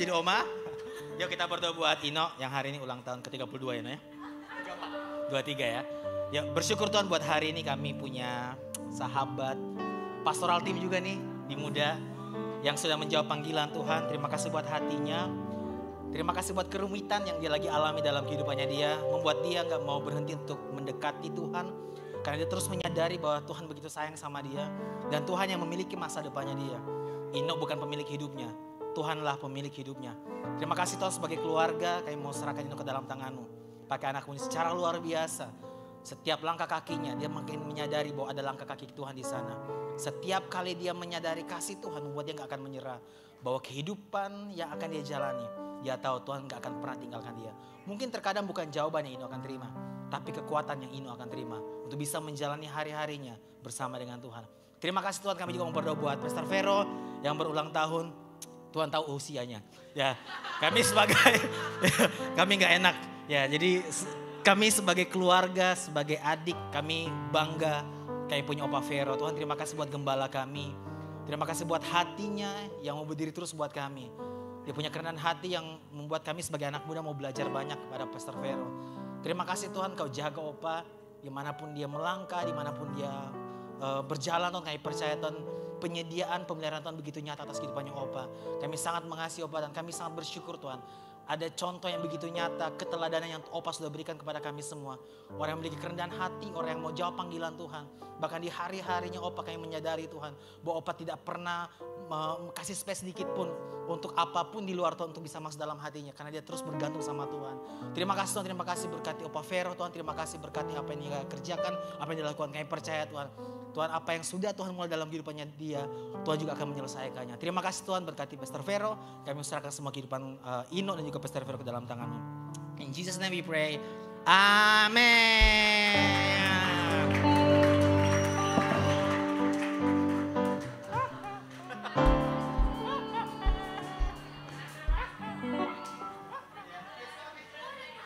Jadi, oma? Yuk kita berdoa buat Ino yang hari ini ulang tahun ke-32 ya, ya. 23 ya. Ya bersyukur Tuhan buat hari ini kami punya sahabat pastoral tim juga nih di muda yang sudah menjawab panggilan Tuhan. Terima kasih buat hatinya. Terima kasih buat kerumitan yang dia lagi alami dalam kehidupannya dia. Membuat dia nggak mau berhenti untuk mendekati Tuhan. Karena dia terus menyadari bahwa Tuhan begitu sayang sama dia. Dan Tuhan yang memiliki masa depannya dia. Ino bukan pemilik hidupnya. Tuhanlah pemilik hidupnya. Terima kasih Tuhan sebagai keluarga kami mau serahkan Ino ke dalam tanganmu. Pakai anakmu ini secara luar biasa. Setiap langkah kakinya dia makin menyadari bahwa ada langkah kaki Tuhan di sana. Setiap kali dia menyadari kasih Tuhan membuat dia gak akan menyerah. Bahwa kehidupan yang akan dia jalani, dia tahu Tuhan gak akan pernah tinggalkan dia. Mungkin terkadang bukan jawaban yang Ino akan terima, tapi kekuatan yang Ino akan terima untuk bisa menjalani hari-harinya bersama dengan Tuhan. Terima kasih Tuhan kami juga mau berdoa buat Pastor Vero yang berulang tahun. Tuhan tahu usianya. Ya, kami sebagai kami nggak enak. Ya, jadi kami sebagai keluarga, sebagai adik, kami bangga kayak punya Opa Vero. Tuhan terima kasih buat gembala kami. Terima kasih buat hatinya yang mau berdiri terus buat kami. Dia punya kerendahan hati yang membuat kami sebagai anak muda mau belajar banyak kepada Pastor Vero. Terima kasih Tuhan kau jaga Opa di mana pun dia melangkah, di mana pun dia eh, berjalan Tuhan kami percaya Tuhan penyediaan pemeliharaan Tuhan begitu nyata atas kehidupannya Opa. Kami sangat mengasihi Opa dan kami sangat bersyukur Tuhan. Ada contoh yang begitu nyata, keteladanan yang Opa sudah berikan kepada kami semua. Orang yang memiliki kerendahan hati, orang yang mau jawab panggilan Tuhan. Bahkan di hari-harinya Opa kami menyadari Tuhan, bahwa Opa tidak pernah kasih space sedikit pun untuk apa pun di luar Tuhan untuk bisa masuk dalam hatinya. Karena dia terus bergantung sama Tuhan. Terima kasih Tuhan, terima kasih berkati Opa Vero Tuhan. Terima kasih berkati apa yang dia kerjakan, apa yang dilakukan. Kami percaya Tuhan. Tuhan apa yang sudah Tuhan mulai dalam kehidupannya dia, Tuhan juga akan menyelesaikannya. Terima kasih Tuhan berkati Pastor Vero. Kami serahkan semua kehidupan uh, Ino dan juga Pastor Vero ke dalam tanganmu. In Jesus name we pray. Amen.